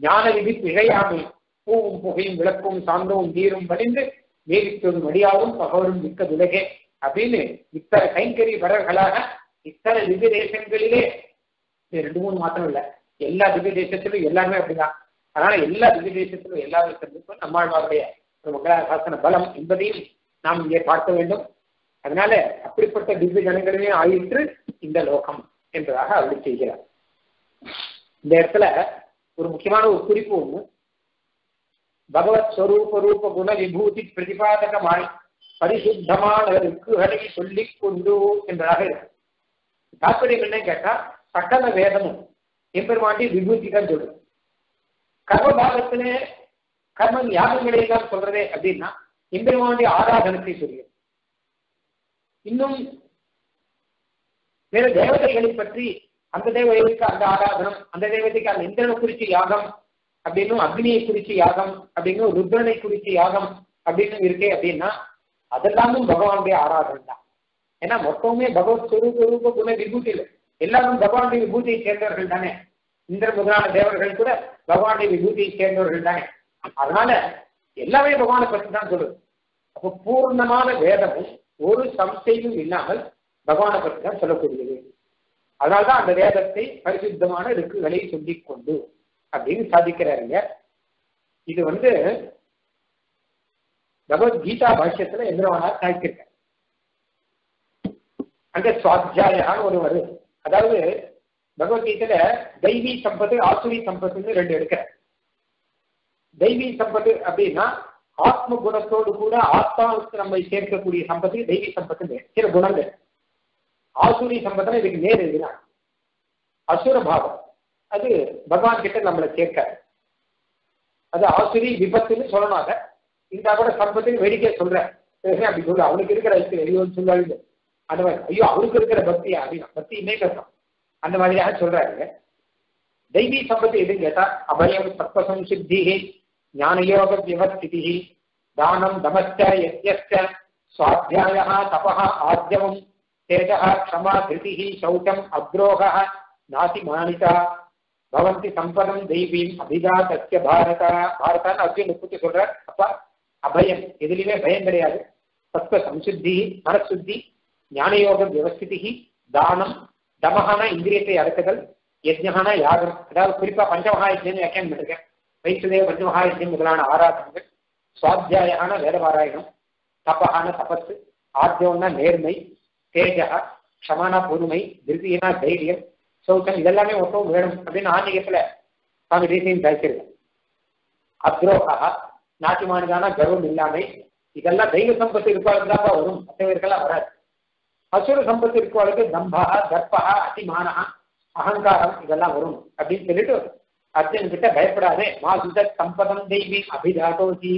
ஞான விதி பிழையாமை பூவும் புகையும் விளக்கும் சாந்தமும் நீரும் வடிந்து நீரித்தொரு மடியாவும் பகவரும் மிக்க விலகே அப்படின்னு இத்தனை கைங்கறி வரர்களாக இத்தனை திவ்ய தேசங்களிலே ரெண்டு மூணு மாத்திரம் இல்லை. எல்லா திவ்ய தேசத்திலும் எல்லாருமே அப்படிதான். அதனால எல்லா திவ்ய தேசத்திலும் எல்லா தேசத்திற்கும் நம்மாழ்வாருடைய ஒரு மங்களாசாசன பலம் என்பதையும் நாம் இங்கே பார்க்க வேண்டும். அதனால அப்படிப்பட்ட திவ்ய ஜனங்களுமே ஆயிற்று இந்த லோகம் என்பதாக அவர் செய்கிறார். இந்த இடத்துல ஒரு முக்கியமான ஒரு குறிப்பு ஒண்ணு. பகவத் ஸ்வரூப ரூப குண விபூதி பிரதிபாதகமாய் பரிசுத்தமான ருக்குகளை சொல்லிக் கொண்டு என்பதாக இருக்கு. தாற்பயம் என்ன கேட்டா சகல வேதமும் எம்பெருமாண்டி விபூதி தான் சொல்லும் கர்ம பாகத்திலே கர்ம யாகங்களை தான் சொல்றதே அப்படின்னா எம்பெருமாண்டி ஆராதனத்தை சொல்லுது இன்னும் வேற தேவதைகளை பற்றி அந்த தேவதைக்கு அந்த ஆராதனம் அந்த தேவதைக்கு அந்த இந்திரனை குறித்து யாகம் அப்படின்னும் அக்னியை குறித்து யாகம் அப்படின்னும் ருத்ரனை குறித்து யாகம் அப்படின்னு இருக்கே அப்படின்னா அதெல்லாமும் பகவானுடைய ஆராதனை தான். ஏன்னா மொத்தமே பகவத் சுரூப ரூப குண விபூதியில் எல்லாரும் பகவானுடைய விபூதியை சேர்ந்தவர்கள் தானே. இந்திர முதலான தேவர்கள் கூட பகவானுடைய விபூதியை சேர்ந்தவர்கள் தானே. அதனால எல்லாமே பகவானை பற்றி தான் சொல்லுது. அப்போ பூர்ணமான வேதமும் ஒரு சம்சையும் இல்லாமல் பகவானை பற்றி தான் சொல்லக்கூடியது. அதனால்தான் அந்த வேதத்தை பரிசுத்தமான ருக்குகளை சொல்லிக் கொண்டு அப்படின்னு சாதிக்கிறாருங்க இது வந்து பகவத்கீதா பாஷ்யத்துல எந்திரவனார் சாதிச்சிருக்கார். அங்க சுவாத்தியாயான ஒரு வரும் அதாவது பகவத்கீதையில தெய்வீ சம்பத்து ஆசுரி சம்பத்துன்னு ரெண்டு எடுக்கிறேன் தெய்வீ சம்பத்து அப்படின்னா ஆத்ம குணத்தோடு கூட ஆத்மாவுக்கு நம்மை சேர்க்கக்கூடிய சம்பத்து தெய்வீ சம்பத்து சில குணங்கள். ஆசுரி சம்பத்தம் இதுக்கு நேர் எதுனா அசுர பாவம். அது பகவான் கிட்ட நம்மளை சேர்க்க அது ஆசுரி விபத்துன்னு சொல்லணும் அதை. இந்த கூட சம்பத்துன்னு வேடிக்கை சொல்றேன் அப்படி சொல்ற அவனுக்கு இருக்கிற ஐயோன்னு சொல்லுவாங்க அந்த மாதிரி. ஐயோ அவருக்கு இருக்கிற பக்தியா அப்படின்னா பக்தியுமே கஷ்டம். அந்த மாதிரியாக சொல்றாரு. தெய்வீ சம்பத்து எதுன்னு கேட்டா அபயம் சத்வசம் சித்தி ஞானயோக வியவஸ்திதி தானம் தமஸ்ட யஜ்யஸ்ட சுவாத்தியாய தபः ஆர்ஜவம் தேஜः க்ஷமா திருதிः. சௌச்சம் அக்ரோகः நாசி மானிதா. பவந்தி சம்பதம் தெய்வீம் அபிதா அபிஜாதஸ்ய பாரத. பாரதான்னு அர்ஜுன் உற்பத்தி சொல்றார். அப்ப அபயம். எதுலையுமே பயம் கிடையாது. தத்துவ சம்சுத்தி மனசுத்தி ஞானயோக விவஸ்திதி. தானம் தமகான இந்திரியத்தை அடக்குதல் யஜ்ஞகான யாகம். அதாவது குறிப்பா பஞ்சமகா யஜ்யம் வியாக்கியம் பண்ணிருக்கேன். வைசுதேவ பஞ்சமகா முதலான ஆராதனங்கள் சுவாத்தியாயான வேதபாராயணம் தபகான தபத்து ஆத்தியம்னா நேர்மை தேஜகா க்ஷமானா பொறுமை திருத்தியனா தைரியம் சௌச்சம் இதெல்லாமே மொத்தம் வேணும் அப்படின்னு ஆன்மீகத்துல சுவாமி தேசியம் தரிச்சிருக்கோம் அத்ரோகா நாட்டிமானதான கர்வம் இல்லாமை இதெல்லாம் தெய்வ சம்பத்து இருப்பாளுக்கு தான் வரும். மற்றவர்களுக்கெல்லாம் வராது. அசுர சம்பத்து இருக்கவளுக்கு தம்பா தர்பா அதிமானா அகங்காரம் இதெல்லாம் வரும் அப்படின்னு சொல்லிட்டு அர்ஜுன் கிட்ட பயப்படாதே. மா சுத சம்பதம் தெய்வி அபிஜாதோசி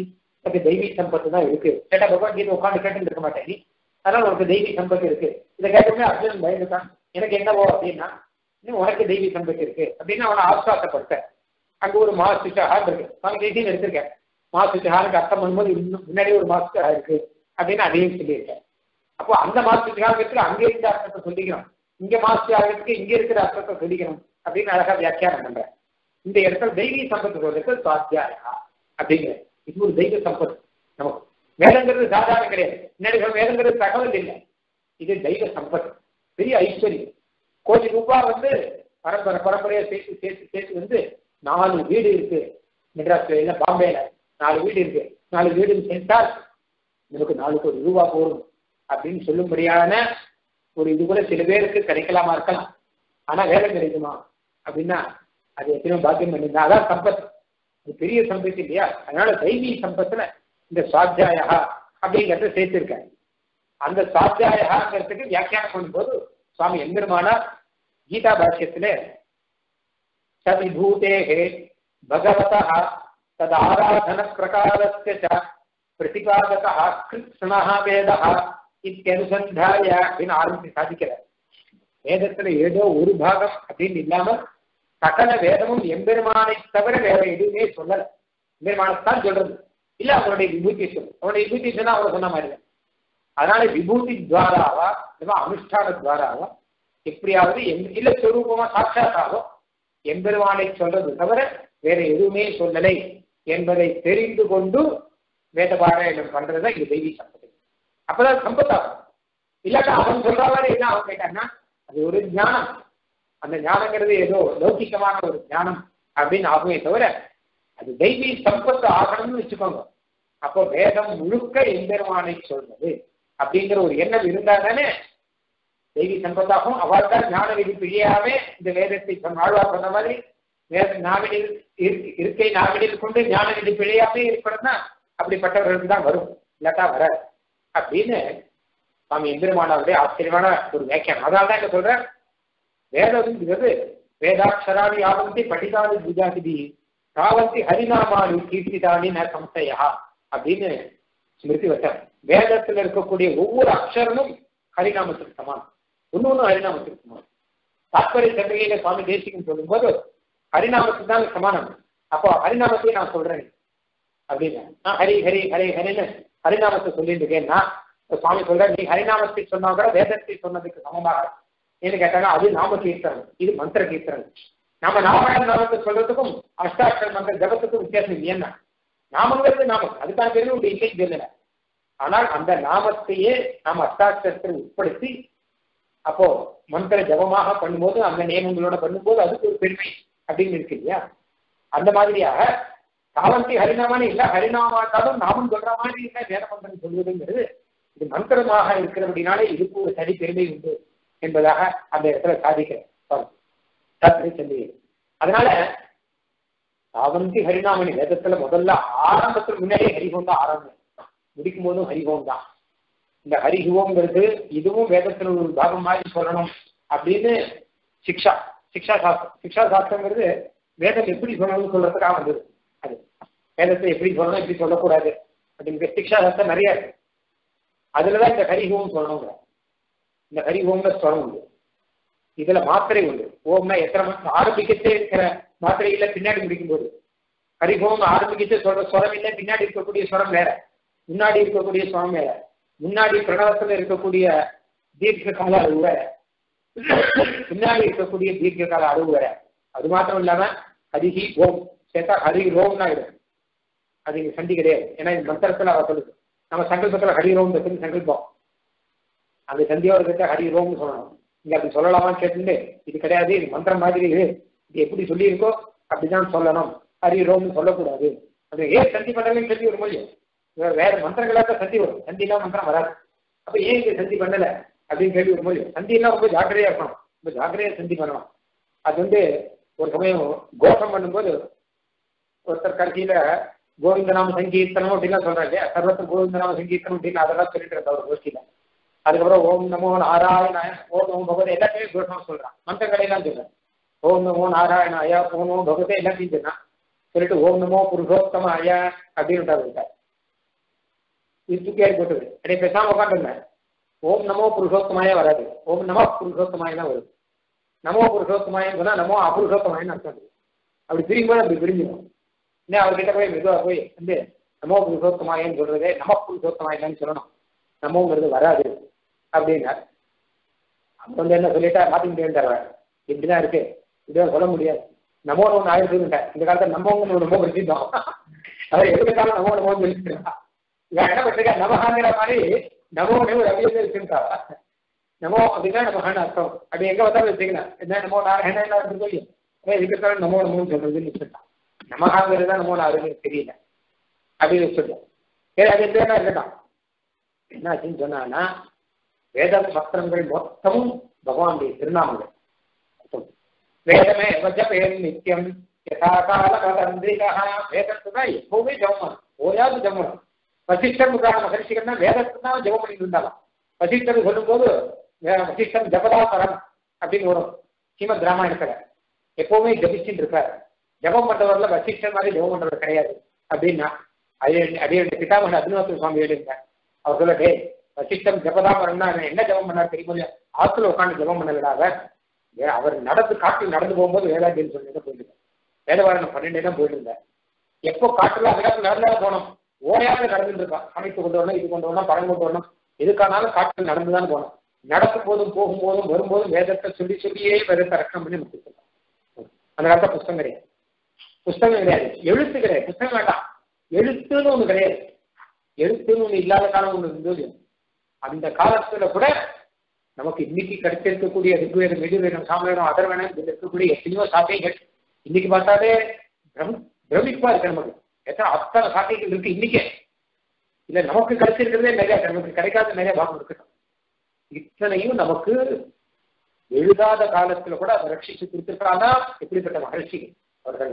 எனக்கு தெய்வீ சம்பத்து தான் இருக்கு. கேட்டா பகவத்கீதை உட்காந்து கேட்டு இருக்க மாட்டேன் நீ. அதனால உனக்கு தெய்வீ சம்பத்து இருக்கு. இதை கேட்டோமே அர்ஜுன் பயந்துட்டான். எனக்கு என்னவோ அப்படின்னா இன்னும் உனக்கு தெய்வீ சம்பத்து இருக்கு அப்படின்னு அவனை ஆஸ்வாசப்படுத்த. அங்க ஒரு மாசுச்சஹா இருக்கு. நான் தேசியம் எடுத்திருக்கேன். மாசுச்சஹானுக்கு அர்த்தம் பண்ணும்போது இன்னும் முன்னாடி ஒரு மாசுச்சஹா இருக்கு அப்படின்னு அதையும் சொல்லியிருக்கேன். அப்போ அந்த மாசுச்சஹாவுக்கு அங்கே இருந்த அர்த்தத்தை சொல்லிக்கிறோம். இங்க மாசுச்சஹாவுக்கு இங்க இருக்கிற அர்த்தத்தை சொல்லிக்கிறோம் அப்படின்னு அழகா வியாக்கியானம் பண்றேன் இந்த இடத்துல தெய்வீக சம்பத்து சொல்றதுக்கு சுவாத்தியாயா அப்படிங்கிற இது ஒரு தெய்வ சம்பத்து. நமக்கு வேதங்கிறது சாதாரண கிடையாது. முன்னாடி வேதங்கிறது தகவல் இல்லை. இது தெய்வ சம்பத்து. பெரிய ஐஸ்வர்யம். கோடி ரூபாய் வந்து பரம்பரை பரம்பரையா சேர்த்து சேர்த்து சேர்த்து வந்து நாலு வீடு இருக்கு. மெட்ராஸ்ல இல்ல பாம்பேல. நாலு வீடு இருக்கு. நாலு வீடு சேர்த்தால் நமக்கு நாலு கோடி ரூபாய் போடும் அப்படின்னு சொல்லும்படியான ஒரு இது கூட சில பேருக்கு கிடைக்கலாமா இருக்கலாம். ஆனா வேலை கிடைக்குமா? அப்படின்னா அது எத்தனையோ பாக்கியம் பண்ணிருந்தா அதான் சம்பத். அது பெரிய சம்பத்து இல்லையா? அதனால தெய்வீ சம்பத்துல இந்த சுவாத்தியாயா அப்படிங்கிறத சேர்த்திருக்காரு. அந்த சுவாத்தியாயாங்கிறதுக்கு வியாக்கியானம் பண்ணும்போது சுவாமி எம்பெருமானா கீதா பாஷ்யத்துல சவிபூதேகே பகவதா தது ஆராதன பிரகாரஸ்ய ச பிரதிபாதகா கிருஷ்ணா வேதா இத்தியனுசந்தாய அப்படின்னு ஆரம்பிச்சு சாதிக்கிறார் வேதத்துல ஏதோ ஒரு பாகம் அப்படின்னு இல்லாமல் சகல வேதமும் எம்பெருமானை தவிர வேற எதுவுமே சொல்லல. எம்பெருமானத்தான் சொல்றது. இல்ல அவனுடைய விபூதி சொல்லு அவனுடைய விபூதி சொன்னா அவனை சொன்ன மாதிரி அதனால விபூதி துவாராவா இல்ல அனுஷ்டான துவாராவா எப்படியாவது இல்ல சொரூபமா சாட்சாத்தாவோ எம்பெருமானை சொல்றது தவிர வேற எதுவுமே சொல்லலை என்பதை தெரிந்து கொண்டு வேத பாராயணம் பண்றதுதான் இது தெய்வீ சம்பத்து அப்பதான் சம்பத்தாகும். இல்லாட்டா அவன் சொல்ற மாதிரி என்ன? அவன் கேட்டான்னா அது ஒரு ஞானம். அந்த ஞானங்கிறது ஏதோ லௌகிக்கமான ஒரு ஞானம் அப்படின்னு ஆகுமே தவிர அது தெய்வீ சம்பத்து ஆகணும்னு வச்சுக்கோங்க. அப்போ வேதம் முழுக்க எம்பெருமானை சொல்றது அப்படிங்கிற ஒரு எண்ணம் இருந்தா தானே தெய்வீ சம்பத்தாகும். அவள் தான் ஞான விதி பிழையாவே இந்த வேதத்தை ஆழ்வா சொன்ன மாதிரி வேத நாவினில் இருக்கை நாவினில் கொண்டு ஞான விதி பிழையாவே இருக்கணும்னா அப்படிப்பட்டவர்கள் தான் வரும். இல்லாட்டா வராது. அப்படின்னு சுவாமி எம்பெருமானாவுடைய ஆச்சரியமான ஒரு வியாக்கியம் அதனால தான் என்ன சொல்றேன் வேதம்ங்கிறது வேதாட்சராணி யாவந்தி படிதானி பூஜாதிபி தாவந்தி ஹரிநாமானி கீர்த்திதானி ந சம்சயா அப்படின்னு ஸ்மிருதி வச்சார். வேதத்தில் இருக்கக்கூடிய ஒவ்வொரு அக்ஷரமும் ஹரிநாமத்துக்கு சமானம். ஒன்று ஒன்று ஹரிநாமத்துக்கு சமானம். தாத்பரிய சந்திரிகையில சுவாமி தேசிகன் சொல்லும்போது ஹரிநாமத்துக்கு தான் சமானம். அப்போ ஹரிநாமத்தையும் நான் சொல்றேன். அப்படின்னு நான் ஹரி ஹரி ஹரி ஹரின்னு ஹரிநாமத்தை சொல்லிட்டு இருக்கேன்னா சுவாமி சொல்ற நீ ஹரிநாமத்தை சொன்னா கூட வேதத்தை சொன்னதுக்கு சமமாக. ஏன்னு கேட்டாங்க அது நாம கீர்த்தனம். இது மந்திர கீர்த்தனம். நாம நாராயண நாமத்தை சொல்றதுக்கும் அஷ்டாட்சர மந்திர ஜபத்துக்கும் வித்தியாசம் என்ன? நாமங்கிறது நாமம். அதுக்கான பேரு ஒரு இல்லை. தெரியல ஆனால் அந்த நாமத்தையே நாம் அஷ்டாட்சரத்தில் உட்படுத்தி அப்போ மந்திர ஜபமாக பண்ணும்போது அந்த நியமங்களோட பண்ணும்போது அதுக்கு ஒரு பெருமை அப்படின்னு இருக்கு இல்லையா? அந்த மாதிரியாக காவந்தி ஹரிநாமானே இல்ல. ஹரிநாமாட்டாலும் நாமும் சொல்ற மாதிரி இல்ல வேத மந்திரம் சொல்வதுங்கிறது. இது மந்திரமாக இருக்கிறபடினாலே இதுக்கு ஒரு தனி பெருமை உண்டு. என்பதாக அந்த இடத்துல சாதிக்கிறேன். தத்ரி சொல்லி அதனால தாவந்தி ஹரிநாமணி வேதத்துல முதல்ல ஆரம்பத்துக்கு முன்னாடியே ஹரிஹோம் தான் ஆரம்பம். முடிக்கும் போதும் ஹரிஹோம் தான். இந்த ஹரிஹோங்கிறது இதுவும் வேதத்துல ஒரு பாகம் மாதிரி சொல்லணும் அப்படின்னு சிக்ஷா சிக்ஷா சாஸ்திரம். சிக்ஷா சாஸ்திரங்கிறது வேதம் எப்படி சொல்லணும்னு சொல்றதுக்காக வந்தது. அது வேதத்தை எப்படி சொல்லணும் எப்படி சொல்லக்கூடாது அப்படிங்கிற சிக்ஷா சாஸ்திரம் நிறைய இருக்கு. அதுலதான் இந்த ஹரிஹோம் சொல்லணுங்கிற இந்த ஹரி ஓம்ல ஸ்வரம் உண்டு. இதுல மாத்திரை உண்டு. ஓம்னா எத்தனை மாசம் ஆரம்பிக்கத்தே இருக்கிற மாத்திரையில பின்னாடி முடிக்கும்போது. ஹரிஹோம் ஆரம்பிக்கத்தே சொல்ற ஸ்வரம் இல்லை பின்னாடி இருக்கக்கூடிய ஸ்வரம் வேற. முன்னாடி இருக்கக்கூடிய ஸ்வரம் வேற. முன்னாடி பிரணவத்துல இருக்கக்கூடிய தீர்க்க கால அளவு வேற. பின்னாடி இருக்கக்கூடிய தீர்க்க கால அளவு வேற. அது மாத்திரம் இல்லாம ஹரிஹி ஓம். சேர்த்தா ஹரி ரோம்னா ஆயிடும் அது இங்க சண்டி கிடையாது. ஏன்னா இந்த மந்திரத்துல அவ சொல்லுது. நம்ம சங்கல்பத்துல ஹரி ரோம் இருக்குன்னு சங்கல்பம். அந்த சந்தியோட கிட்ட ஹரி ரோம்னு சொல்லணும் இங்க அப்படி சொல்லலாமான்னு கேட்டு இது கிடையாது இது மந்திரம் மாதிரி இது. இது எப்படி சொல்லியிருக்கோ அப்படிதான் சொல்லணும். ஹரி ரோம்னு சொல்லக்கூடாது. அது ஏன் சந்தி பண்ணலன்னு சொல்லி ஒரு மொழி. வேற மந்திரங்களா தான் சந்தி வரும். சந்திலாம் மந்திரம் வராது. அப்ப ஏன் இங்க சந்தி பண்ணல? அப்படின்னு கேள்வி ஒரு மொழி. சந்தியெல்லாம் ரொம்ப ஜாக்கிரதையா இருக்கணும். ரொம்ப ஜாக்கிரதையா சந்தி பண்ணணும். அது வந்து ஒரு சமயம் கோஷம் பண்ணும்போது ஒருத்தர் கடைசியில கோவிந்தநாம சங்கீர்த்தனம் அப்படின்லாம் சொல்றாங்க சர்வத்த கோவிந்தநாம சங்கீர்த்தனம் அப்படின்னு அதெல்லாம் சொல்லிட்டு இருந்தா ஒரு கோஷ்டியில. அதுக்கப்புறம் ஓம் நமோ நாராயணாய ஓம் நமோ பகவதே எல்லாத்தையுமே கோஷமா சொல்றான். மந்திரங்களையெல்லாம் சொல்றான். ஓம் நமோ நாராயணாய ஓம் நமோ பகவதே எல்லாத்தையும் சொன்னான் சொல்லிட்டு ஓம் நமோ புருஷோத்தமாய அப்படின்னு விட்டார் இது தூக்கியாரி போட்டது அப்படியே பேசாம உட்காந்துருந்தேன் ஓம் நமோ புருஷோத்தமாய வராது. ஓம் நமோ புருஷோத்தமாய தான் வருது நமோ புருஷோத்தமாயன்னு சொன்னா நமோ அபுருஷோத்தமாயன்னு அர்த்தம் அப்படி பிரியும்போது அப்படி பிரிஞ்சிடும். இன்னும் அவர்கிட்ட போய் மெதுவாக போய் வந்து நமோ புருஷோத்தமாயன்னு சொல்றதே நம புருஷோத்தமாயன்னு சொல்லணும். நமோங்கிறது வராது. அப்படின்னார் அப்ப வந்து என்ன சொல்லிட்டா மாத்தி முடியும் தருவார் இப்படிதான் இருக்கு. இதுதான் சொல்ல முடியாது. நம்ம ஒன்று ஆயிடுச்சுன்னு இந்த காலத்துல நம்ம ஒரு நமோ வச்சிருந்தோம். அவர் எதுக்காலும் நமோ நமோன்னு சொல்லிட்டு இவன் என்ன பண்ணிருக்கா நமகாங்கிற மாதிரி நமோன்னு ஒரு அபியோகம் இருக்குன்றா நமோ அப்படின்னா நமகான்னு அர்த்தம். அப்படி எங்க வந்தாலும் வச்சுக்கலாம். என்ன நமோ நாராயண என்ன சொல்லி. இதுக்கு நமோ நமோன்னு சொல்றதுன்னு வச்சுட்டான் நமஹாங்கிறது தான் நமோ நாருன்னு தெரியல. அப்படின்னு வச்சுட்டோம் சரி அது என்ன இருக்கட்டும். என்னாச்சுன்னு சொன்னான்னா வேத சாஸ்திரங்கள் மொத்தமும் பகவானுடைய திருநாமங்கள். வேதமே வஜபேன் நித்தியம் யதாகால கதந்திரிகா வேதத்தை தான் எப்பவுமே ஜபம் ஓயாது ஜபம் வசிஷ்டர் முகான மகர்ஷிகள்னா வேதத்தை தான் ஜபம் பண்ணிட்டு இருந்தாலும். வசிஷ்டர் சொல்லும்போது வசிஷ்டன் ஜபதாசரம் அப்படின்னு வரும். ஸ்ரீமத் ராமாயணத்துல. எப்பவுமே ஜபிச்சுட்டு இருக்காரு. ஜபம் பண்றவர்ல வசிஷ்டன் மாதிரி ஜபம் பண்றவர் கிடையாது. அப்படின்னா அது அதே பிதாமகன் அபிநவத்த சுவாமி எழுதுங்க அவர் சொல்ல டே வசிஷ்டம் ஜபதான் என்ன ஜபம் பண்ணார் தெரியுமா ஆத்துல உட்காந்து ஜபம் பண்ணலடா அவர் அவர் நடந்து காட்டில் நடந்து போகும்போது வேதாத்தியம் சொல்லி தான் போயிட்டு வேதவாரணம் பன்னெண்டே தான் போயிட்டு இருந்தேன் எப்போ காட்டுல அதுக்காக காலத்துல நடந்தாலும் போனோம் ஓயாவது நடந்துட்டு இருக்கான். அமைத்து கொண்டு வரணும் இது கொண்டு வரணும் படம் கொண்டு வரணும். எதுக்கானாலும் காட்டில் நடந்துதான் போனோம் நடக்கும் போதும் போகும்போதும் வரும்போதும் வேதத்தை சொல்லி சொல்லியே வேதத்தை ரக்கம் பண்ணி முடிச்சிருக்கோம் அந்த காலத்துல புஸ்தகம் கிடையாது. புஸ்தகம் கிடையாது. எழுத்து கிடையாது. புஸ்தகம் வேண்டாம். எழுத்துன்னு ஒண்ணு கிடையாது. எழுத்துன்னு ஒண்ணு இல்லாத காலம் ஒண்ணு இருந்தது அந்த காலத்துல கூட நமக்கு இன்னைக்கு கிடைச்சிருக்கக்கூடிய ரிக்வேதம் எதிர்வேதம் சாமவேதம் அதர்வேதம் இதுல இருக்கக்கூடிய எத்தனையோ சாட்டைகள் இன்னைக்கு பார்த்தாலே பிரம் பிரமிப்பா இருக்கு நமக்கு. எத்தனை அத்தனை சாட்டைகள் இருக்கு இன்னைக்கே. இல்ல நமக்கு கிடைச்சிருக்கிறதே நிறைய நமக்கு கிடைக்காத நிறைய பாகம் இருக்கட்டும். இத்தனையும் நமக்கு எழுதாத காலத்துல கூட அதை ரட்சிச்சு கொடுத்துருக்கானா எப்படிப்பட்ட மகிழ்ச்சி அவர்கள்?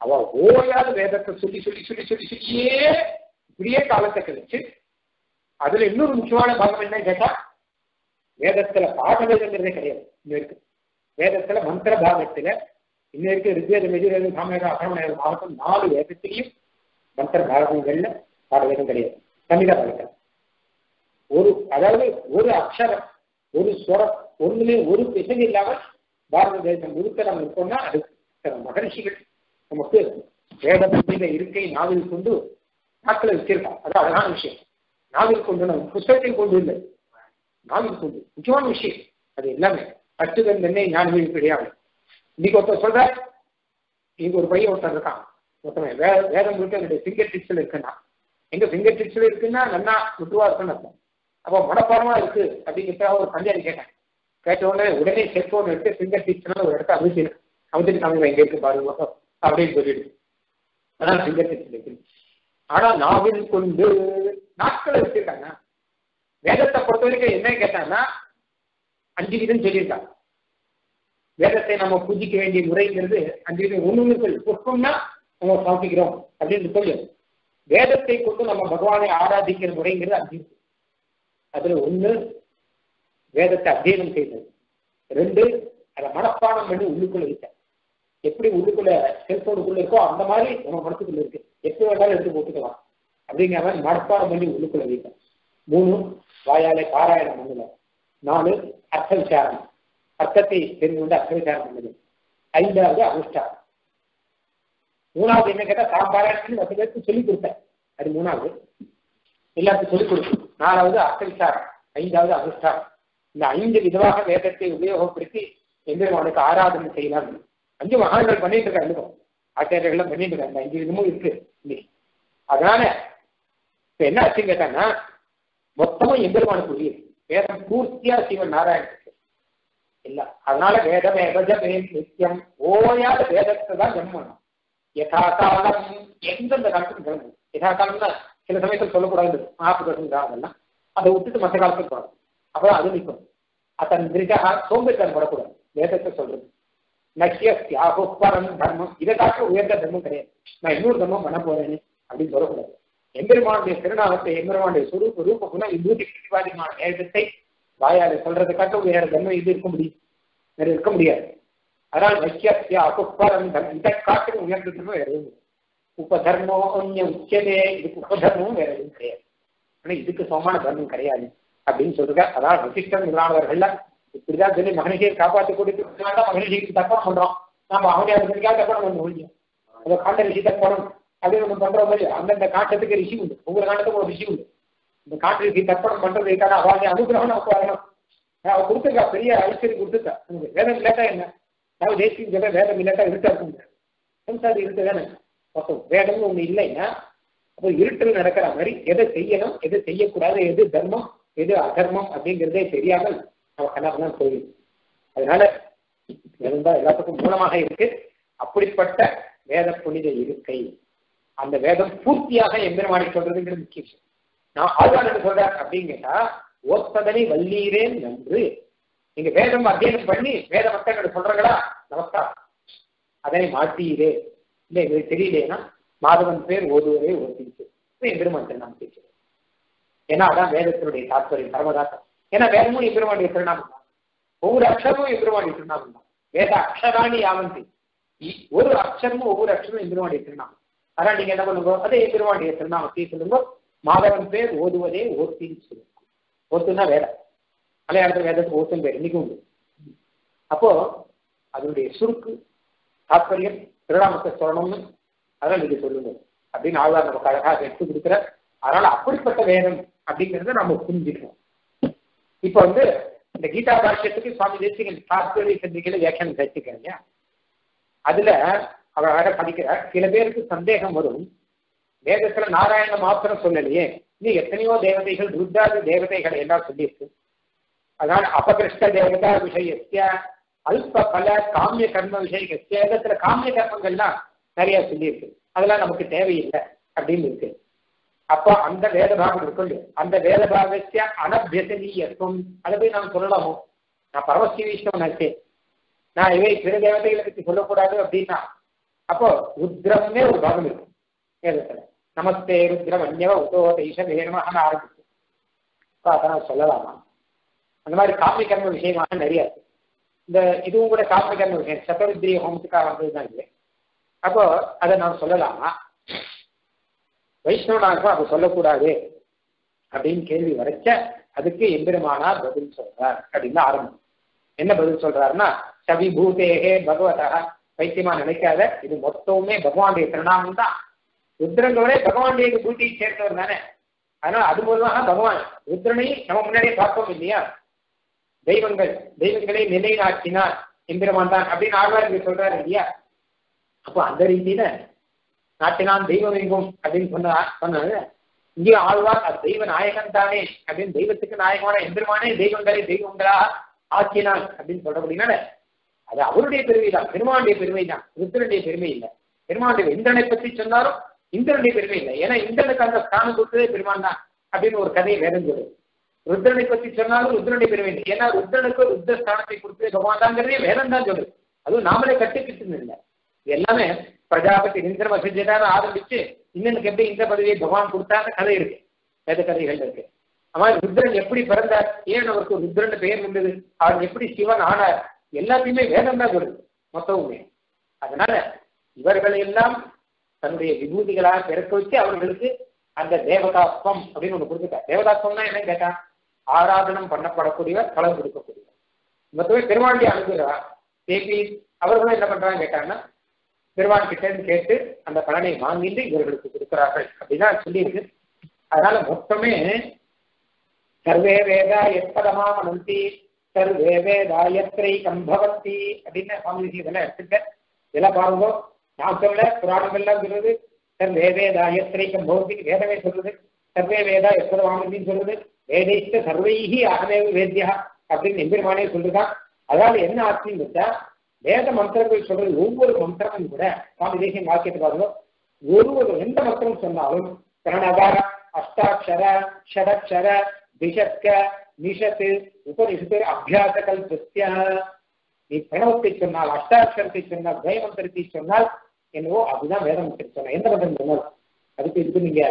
அவ ஓயாத வேதத்தை சொல்லி சொல்லி சொல்லி சொல்லி சொல்லியே இப்படியே காலத்தை கழிச்சு அதுல இன்னொரு முக்கியமான பாகம் என்னன்னு கேட்டா வேதத்துல பாடவேதங்கிறதே கிடையாது. இன்னும் இருக்கு. வேதத்துல மந்திர பாகத்துல இன்னும் இருக்கு. ரிஜேத எதிர்வேதம் சாமவேதம் அசமணம் பாகத்தம் நாலு வேதத்திலையும் மந்திர பாகங்கள்ல பாடவேதம் கிடையாது. தமிழா பாடத்தில் ஒரு அதாவது ஒரு அக்ஷரம் ஒரு ஸ்வரம் ஒண்ணுமே ஒரு பிசகு இல்லாமல் பாரத தேசம் முழுக்க நம்ம இருக்கோம்னா அது மகரிஷிகள் நமக்கு வேதத்தின் மீத இருக்கை நாவில் கொண்டு நாட்களை வச்சிருக்கான் அது அழகான விஷயம். நாவில் கொண்டு நம்ம புத்தகத்தை கொண்டு இல்லை. நாவில் கொண்டு முக்கியமான விஷயம். அது எல்லாமே. அச்சுதன் என்னை ஞானமே கிடையாது இன்னைக்கு ஒருத்தர் சொல்ற இங்க ஒரு பையன் ஒருத்தர் இருக்கான். ஒருத்தன் வே வேதம் முழுக்க என்னுடைய ஃபிங்கர் டிப்ஸ்ல இருக்குன்னா. எங்க ஃபிங்கர் டிப்ஸ்ல இருக்குன்னா நல்லா விட்டுவா இருக்குன்னு அர்த்தம். அப்போ மனப்பாடமா இருக்கு அப்படிங்கிறத ஒரு பஞ்சாயத்து கேட்டேன். கேட்ட உடனே உடனே செல்போன் எடுத்து ஃபிங்கர் டிப்ஸ்ல ஒரு இடத்த அமைச்சு அமைச்சிட்டு காமிங்க எங்க இருக்கு பாருங்க அப்படின்னு சொல்லிடுது அதான் ஃபிங்கர் டிப்ஸ்ல இருக்கு. ஆனா நாவில் கொண்டு நாட்களை வச்சிருக்காங்க. வேதத்தை பொறுத்த வரைக்கும் என்ன கேட்டாங்கன்னா அஞ்சு விதம் சொல்லியிருக்காங்க. வேதத்தை நம்ம பூஜிக்க வேண்டிய முறைங்கிறது அஞ்சு ஒண்ணு சொல்லி. புஷ்பம்னா நம்ம சமர்ப்பிக்கிறோம் அப்படின்னு சொல்லி. வேதத்தை கொண்டு நம்ம பகவானை ஆராதிக்கிற முறைங்கிறது அஞ்சு இருக்கு அதுல ஒண்ணு வேதத்தை அத்தியனம் செய்தது. ரெண்டு அதை மனப்பாடம் பண்ணி உள்ளுக்குள்ள வைக்க எப்படி உள்ளுக்குள்ள செல்போனுக்குள்ள இருக்கோ அந்த மாதிரி நம்ம மனசுக்குள்ள இருக்கு. எப்படி வேண்டாலும் எடுத்து போட்டுக்கலாம். அப்படிங்கிற மாதிரி மனப்பாடம் பண்ணி உள்ளுக்குள்ள வைக்க மூணு வாயாலே பாராயணம் பண்ணல நாலு அர்த்த விசாரம் அர்த்தத்தை தெரிந்து கொண்டு அர்த்த விசாரம் பண்ணுது ஐந்தாவது அனுஷ்டானம். மூணாவது என்ன கேட்டா தான் பாராயணம் பத்து பேருக்கு சொல்லிக் கொடுத்தேன் அது மூணாவது. எல்லாருக்கும் சொல்லிக் கொடுக்கும் நாலாவது அர்த்த விசாரம் ஐந்தாவது அனுஷ்டானம். இந்த ஐந்து விதமாக வேதத்தை உபயோகப்படுத்தி எம்பெருமானுக்கு ஆராதனை செய்யலாம். அஞ்சு மகான்கள் பண்ணிட்டு இருக்காங்க. ஆச்சாரியர்கள்லாம் பண்ணிட்டு இருக்காங்க. அஞ்சு விதமும் இருக்கு. இன்னைக்கு அதனால இப்ப என்ன ஆச்சுன்னு கேட்டாங்கன்னா மொத்தமும் எம்பெருமானுக்கு உரியது வேதம் பூர்த்தியா சிவன் நாராயணத்துக்கு இல்ல அதனால வேதம் எவஜமே நித்தியம் ஓயாத வேதத்தை தான் ஜென்மம் யதாகாலம் யதா காலம் எந்தெந்த காலத்துக்கு ஜென்மம் யதாகாலம்னா சில சமயத்தில் சொல்லக்கூடாது. நாற்பது வருஷம் அதெல்லாம் அதை விட்டுட்டு மற்ற காலத்துக்கு போகணும். அப்புறம் அது நிற்கும். அத்தன் திருக்கா சோம்பேத்தன் படக்கூடாது. வேதத்தை சொல்றது. நக்கியாகு பரம் தர்மம். இதை காட்ட உயர்ந்த தர்மம் கிடையாது. நான் இன்னொரு தர்மம் பண்ண போறேன்னு அப்படின்னு சொல்லக்கூடாது. எம்பெருமானுடைய திருநாமத்தை எம்பெருமானுடைய சுரூப ரூப குண விபூதி பிரதிபாதிமான நேரத்தை வாயால சொல்றதை காட்ட உயர தர்மம் இது இருக்க முடியும்? வேற இருக்க முடியாது. அதனால் நக்கியா அகுப்பரம் தர்மம். இதை காட்டு உயர்ந்த தர்மம் வேற எதுவும் உபதர்மோ ஒன்ய உச்சதே. இதுக்கு உபதர்மமும் வேற எதுவும் கிடையாது. ஆனா இதுக்கு சமமான தர்மம் கிடையாது அப்படின்னு சொல்லுங்க அதான் வசிஷ்டன் முதலானவர்கள்ல இப்படிதான் சொல்லி மகனிஷியை காப்பாற்றி கொடுத்து மகனிஷிக்கு தர்ப்பணம் பண்றோம். நாம அவனுடைய அதுக்காக தப்பனம் பண்ண முடியும்? அந்த காண்ட ரிஷி தர்ப்பணம் அப்படின்னு நம்ம பண்றோம் மாதிரி அந்தந்த காட்டத்துக்கு ரிஷி உண்டு. ஒவ்வொரு காண்டத்துக்கு ஒரு ரிஷி உண்டு. இந்த காட்டு ரிஷி தப்பனம் பண்றதுக்கான அவளுடைய அனுகிரகம் நமக்கு வரணும். அவ கொடுத்துருக்கா பெரிய ஐஸ்வரி கொடுத்துருக்கா. உங்களுக்கு வேதம் இல்லாட்டா என்ன? நான் தேசியம் சொல்ல வேதம் இல்லாட்டா இருட்டா இருக்க முடியாது சம்சாரி இருட்டு தானே? அப்போ வேதம்னு ஒண்ணு இல்லைன்னா அப்போ இருட்டில் நடக்கிற மாதிரி எதை செய்யணும் எதை செய்யக்கூடாது எது தர்மம் எது அதர்மம் அப்படிங்கிறதே தெரியாமல் என்ன கண்ணாபண்ணம் போயிடும் அதனால இருந்தா எல்லாத்துக்கும் மூலமாக இருக்கு. அப்படிப்பட்ட வேத புனித இருக்கை. அந்த வேதம் பூர்த்தியாக எம்பெருமானை சொல்றதுங்கிறது முக்கிய விஷயம் நான் ஆழ்வார் என்ன சொல்றார் அப்படின்னு கேட்டா ஓத்ததனை வல்லீரேன் நன்று. நீங்க வேதம் அத்தியனம் பண்ணி வேத மக்கள் சொல்றாங்களா? நமஸ்காரம். அதனை மாட்டீரே. இல்லை எங்களுக்கு தெரியலேன்னா மாதவன் பேர் ஓதுவரே ஓட்டிச்சு எம்பெருமான் நான் பேசுறேன் ஏன்னா அதான் வேதத்தினுடைய தாற்பயம் பரமதாத்தம் ஏன்னா வேதமும் எம்பெருமானுடைய திருநாமம் தான் ஒவ்வொரு அக்ஷரமும் எம்பெருமானுடைய திருநாமம் தான் வேத அக்ஷராணி யாவந்தி. ஒரு அக்ஷரமும் ஒவ்வொரு அக்ஷரமும் எம்பெருமானுடைய திருநாமம் அதான் நீங்க என்ன பண்ணுங்க? அதே எம்பெருமானுடைய திருநாமத்தை சொல்லுங்க மாதவன் பேர் ஓதுவதே ஓத்தின்னு சொல்லுங்க. ஓத்துன்னா வேதம். மலையாளத்தில் வேதத்துக்கு ஓத்தன் பேர் இன்னைக்கு உண்டு. அப்போ அதனுடைய சுருக்கு தாற்பயம் திருநாமத்தை சொல்லணும்னு அதான் நீங்க சொல்லுங்க. அப்படின்னு ஆழ்வார் நமக்கு அழகாக எடுத்து கொடுக்குற அதனால அப்படிப்பட்ட வேதம் அப்படிங்கிறத நம்ம புரிஞ்சுக்கணும். இப்ப வந்து இந்த கீதா பாஷ்யத்துக்கு சுவாமி தேசிகன் சாஸ்திரி சந்திக்கல வியாக்கியானம் சேர்த்துக்கிறீங்க அதுல அவர் வேற படிக்கிறார். சில பேருக்கு சந்தேகம் வரும். வேதத்துல நாராயண மாத்திரம் சொல்லலையே. இன்னும் எத்தனையோ தேவதைகள் ருத்ராதி தேவதைகள் எல்லாம் சொல்லியிருக்கு. அதனால அபகிருஷ்ட தேவதா விஷயத்திய அல்ப பல காமிய கர்ம விஷயத்திய இடத்துல காமிய கர்மங்கள்லாம் நிறைய சொல்லியிருக்கு. அதெல்லாம் நமக்கு தேவையில்லை அப்படின்னு இருக்கு. அப்ப அந்த வேத பாகம் இருக்கும். அந்த வேத பாகத்திய அனபியசனீயத்துவம் அதை போய் நாம் சொல்லலாமோ? நான் பரமஸ்ரீ விஷ்ணவன் ஆச்சேன் நான் இவை பிற தேவதைகளை பற்றி சொல்லக்கூடாது அப்படின்னா அப்போ ருத்ரம்னே ஒரு பாகம் இருக்கும். வேதத்துல. நமஸ்தே ருத்ரம் அந்யவ உதோ தைஷ வேணுமாக ஆரம்பிச்சு இப்போ நான் சொல்லலாமா? அந்த மாதிரி காமி கர்ம விஷயமாக நிறைய இருக்கு. இந்த இதுவும் கூட காமி கர்ம விஷயம். சத்தருத்ரிய ஹோமத்துக்காக வந்தது தான் இல்லை அப்போ அதை நான் சொல்லலாமா? வைஷ்ணவனாக அதை சொல்லக்கூடாது அப்படின்னு கேள்வி வரைச்ச அதுக்கு எம்பெருமானார் பதில் சொல்றார் அப்படின்னு ஆரம்பம். என்ன பதில் சொல்றாருன்னா சவிபூதேகே பகவதா. வைத்தியமா நினைக்காத இது மொத்தமுமே பகவானுடைய திருநாமம் தான். ருத்ரங்களே பகவானுடைய பூட்டியை சேர்ந்தவர் தானே. அதனால அது மூலமாக பகவான் ருத்ரனையும் நம்ம முன்னாடியே பார்த்தோம் இல்லையா? தெய்வங்கள் தெய்வங்களை நிலைநாட்டினார் எம்பெருமான் தான் அப்படின்னு ஆழ்வார் சொல்றாரு இல்லையா? அப்போ அந்த ரீதியில நாட்டினான் தெய்வம் எங்கும் அப்படின்னு சொன்ன சொன்னது. இங்கே ஆழ்வார் அது தெய்வ நாயகன் தானே அப்படின்னு தெய்வத்துக்கு நாயகமான எம்பெருமானே தெய்வங்களே தெய்வங்களா ஆக்கினான் அப்படின்னு சொல்றபடினால அது அவருடைய பெருமை தான் பெருமானுடைய பெருமை தான் ருத்ரனுடைய பெருமை இல்லை. பெருமானுடைய இந்திரனை பற்றி சொன்னாலும் இந்திரனுடைய பெருமை இல்லை. ஏன்னா இந்திரனுக்கு அந்த ஸ்தானம் கொடுத்ததே பெருமான் தான் அப்படின்னு ஒரு கதையை வேதம் சொல்லுது. ருத்ரனை பற்றி சொன்னாலும் ருத்ரனுடைய பெருமை இல்லை. ஏன்னா ருத்ரனுக்கு ருத்ர ஸ்தானத்தை கொடுத்ததே பகவான் தாங்கிறதே வேதம் தான் சொல்லுது. அதுவும் நாமளே கட்டுக்கிட்டு இல்லை. இது எல்லாமே பிரஜாபதி இந்திர வசஜதான ஆரம்பிச்சு இன்னனுக்கு எப்படி இந்த பதவியை பகவான் கொடுத்தான்னு கதை இருக்கு. வேத கதைகள் இருக்கு. அவன் ருத்ரன் எப்படி பிறந்தார்? ஏன் அவருக்கு ருத்ரன் பெயர் இருந்தது அவர் எப்படி சிவன் ஆனார்? எல்லாத்தையுமே வேதம் தான் சொல்லுது மொத்தமுமே. அதனால இவர்களை எல்லாம் தன்னுடைய விபூதிகளாக பிறக்க வச்சு அவர்களுக்கு அந்த தேவதாத்வம் அப்படின்னு ஒண்ணு கொடுத்துட்டார். தேவதாத்வம்னா என்ன கேட்டான்? ஆராதனம் பண்ணப்படக்கூடியவர் கலந்து கொடுக்கக்கூடியவர். மொத்தமே பெருமாண்டி அனுப்புகிறார். தேபி அவர்களும் என்ன பண்றாங்க கேட்டாங்கன்னா பெருமான் கிட்ட இருந்து கேட்டு அந்த பலனை வாங்கிட்டு இவர்களுக்கு கொடுக்கிறார்கள் அப்படின்னா சொல்லியிருக்கு. அதனால மொத்தமே சர்வே வேதா எப்பதமா மனந்தி சர்வே வேதா எத்திரை கம்பவந்தி அப்படின்னு சுவாமிஜி இதெல்லாம் எடுத்துக்க இதெல்லாம் பாருங்க. நான் சொல்ல புராணம் எல்லாம் சொல்றது சர்வே வேதா எத்திரை கம்பவந்தி வேதமே சொல்றது சர்வே வேதா எப்பத வாங்கன்னு சொல்றது வேதைஷ்ட சர்வைஹி அகமேவ வேத்யா அப்படின்னு எம்பெருமானே சொல்லுதான் அதாவது என்ன ஆச்சுன்னு கேட்டா வேத மந்திரங்கள் சொல்ற ஒவ்வொரு மந்திரமும் கூட சுவாமி தேசியம் வாக்கியத்தை பாருங்க. ஒரு ஒரு எந்த மந்திரம் சொன்னாலும் பிரணவ அஷ்டாட்சர ஷடக்ஷர திஷத்க நிஷத்து உபனிஷத்து அபியாச கல்பஸ்ய நீ பிரணவத்தை சொன்னால் அஷ்டாட்சரத்தை சொன்னால் துவயமந்திரத்தை சொன்னால் என்னவோ அதுதான் வேத மந்திரம் சொன்ன எந்த மந்திரம் சொன்னால் அதுக்கு இதுக்கு நீங்க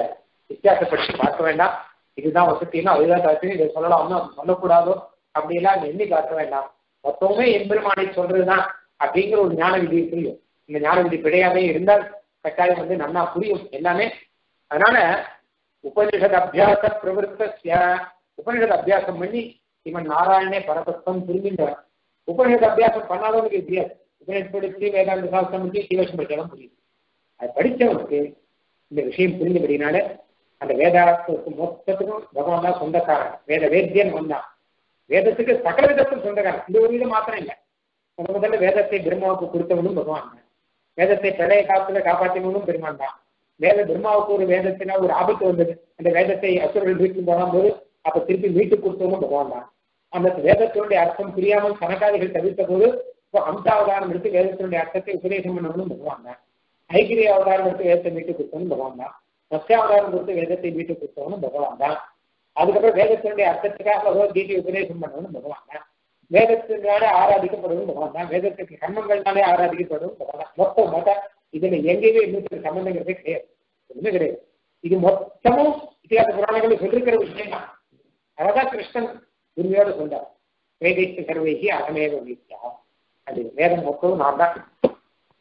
வித்தியாசப்படுத்தி பார்க்க வேண்டாம். இதுதான் வசதினா அதுதான் தாச்சு இதை சொல்லலாம்னு சொல்லக்கூடாதோ அப்படியெல்லாம் எண்ணி காட்ட வேண்டாம். மொத்தமே எம்பெருமானை சொல்றதுதான் அப்படிங்கிற ஒரு ஞான விதி புரியும். இந்த ஞான விதி பிழையாமே இருந்தால் கட்டாயம் வந்து நன்னா புரியும் எல்லாமே. அதனால உபனிஷத் அபியாச பிரவருத்திய உபனிஷத் அபியாசம் பண்ணி இவன் நாராயணே பரபத்தம் புரிஞ்சின்றான் உபனிஷத் அபியாசம் பண்ணாதவனுக்கு தெரியாது. உபனிஷத் படிச்சு வேதாந்த சாஸ்திரம் பண்ணி சீவசம் படிச்சாலும் புரியும். அது படித்தவனுக்கு இந்த விஷயம் புரிஞ்சபடினால அந்த வேதாத்துக்கு மொத்தத்துக்கும் பகவான் தான் சொந்தக்காரன். வேத வேத்தியன் வந்தான் வேதத்துக்கு சகல விதத்துக்கும் சொந்தக்காரன். இந்த ஒரு விதம் மாத்திரம் இல்லை. முதல் முதல்ல வேதத்தை பிரம்மாவுக்கு கொடுத்தவனும் பகவான். தான் வேதத்தை பழைய காலத்துல காப்பாற்றினவனும் பெருமான் தான். வேத பிரம்மாவுக்கு ஒரு வேதத்தினா ஒரு ஆபத்து வந்தது. அந்த வேதத்தை அசுரர்கள் வீட்டு போகும்போது அப்ப திருப்பி மீட்டு கொடுத்தவனும் பகவான் தான். அந்த வேதத்தினுடைய அர்த்தம் புரியாமல் சனகாதிகள் தவிர்த்த போது இப்போ அம்சாவதாரம் எடுத்து வேதத்தினுடைய அர்த்தத்தை உபதேசம் பண்ணவனும் பகவான் தான். ஐகிரிய அவதாரம் எடுத்து வேதத்தை மீட்டு கொடுத்தவனும் பகவான் தான். மத்தியாவதாரம் கொடுத்து வேதத்தை மீட்டு கொடுத்தவனும் பகவான் தான். அதுக்கப்புறம் வேதத்தினுடைய அர்த்தத்துக்காக பகவத்கீதை உபதேசம் பண்ணவனும் பகவான் தான். வேதத்தினாலே ஆராதிக்கப்படும் பகவான் தான். வேதத்துக்கு கர்மங்கள்னாலே ஆராதிக்கப்படும் பகவான் தான். மொத்தம் மொத்தம் இதுல எங்கேயுமே இன்னொரு சம்பந்தங்கிறதே கிடையாது. ஒண்ணுமே கிடையாது. இது மொத்தமும் இத்தியாச புராணங்கள் சொல்லிருக்கிற விஷயம் தான். அதான் கிருஷ்ணன் உண்மையோடு சொல்றார் வேதைத்து சர்வேகி அகமேவ வீச்சா அது வேதம் மொத்தமும் நான் தான்.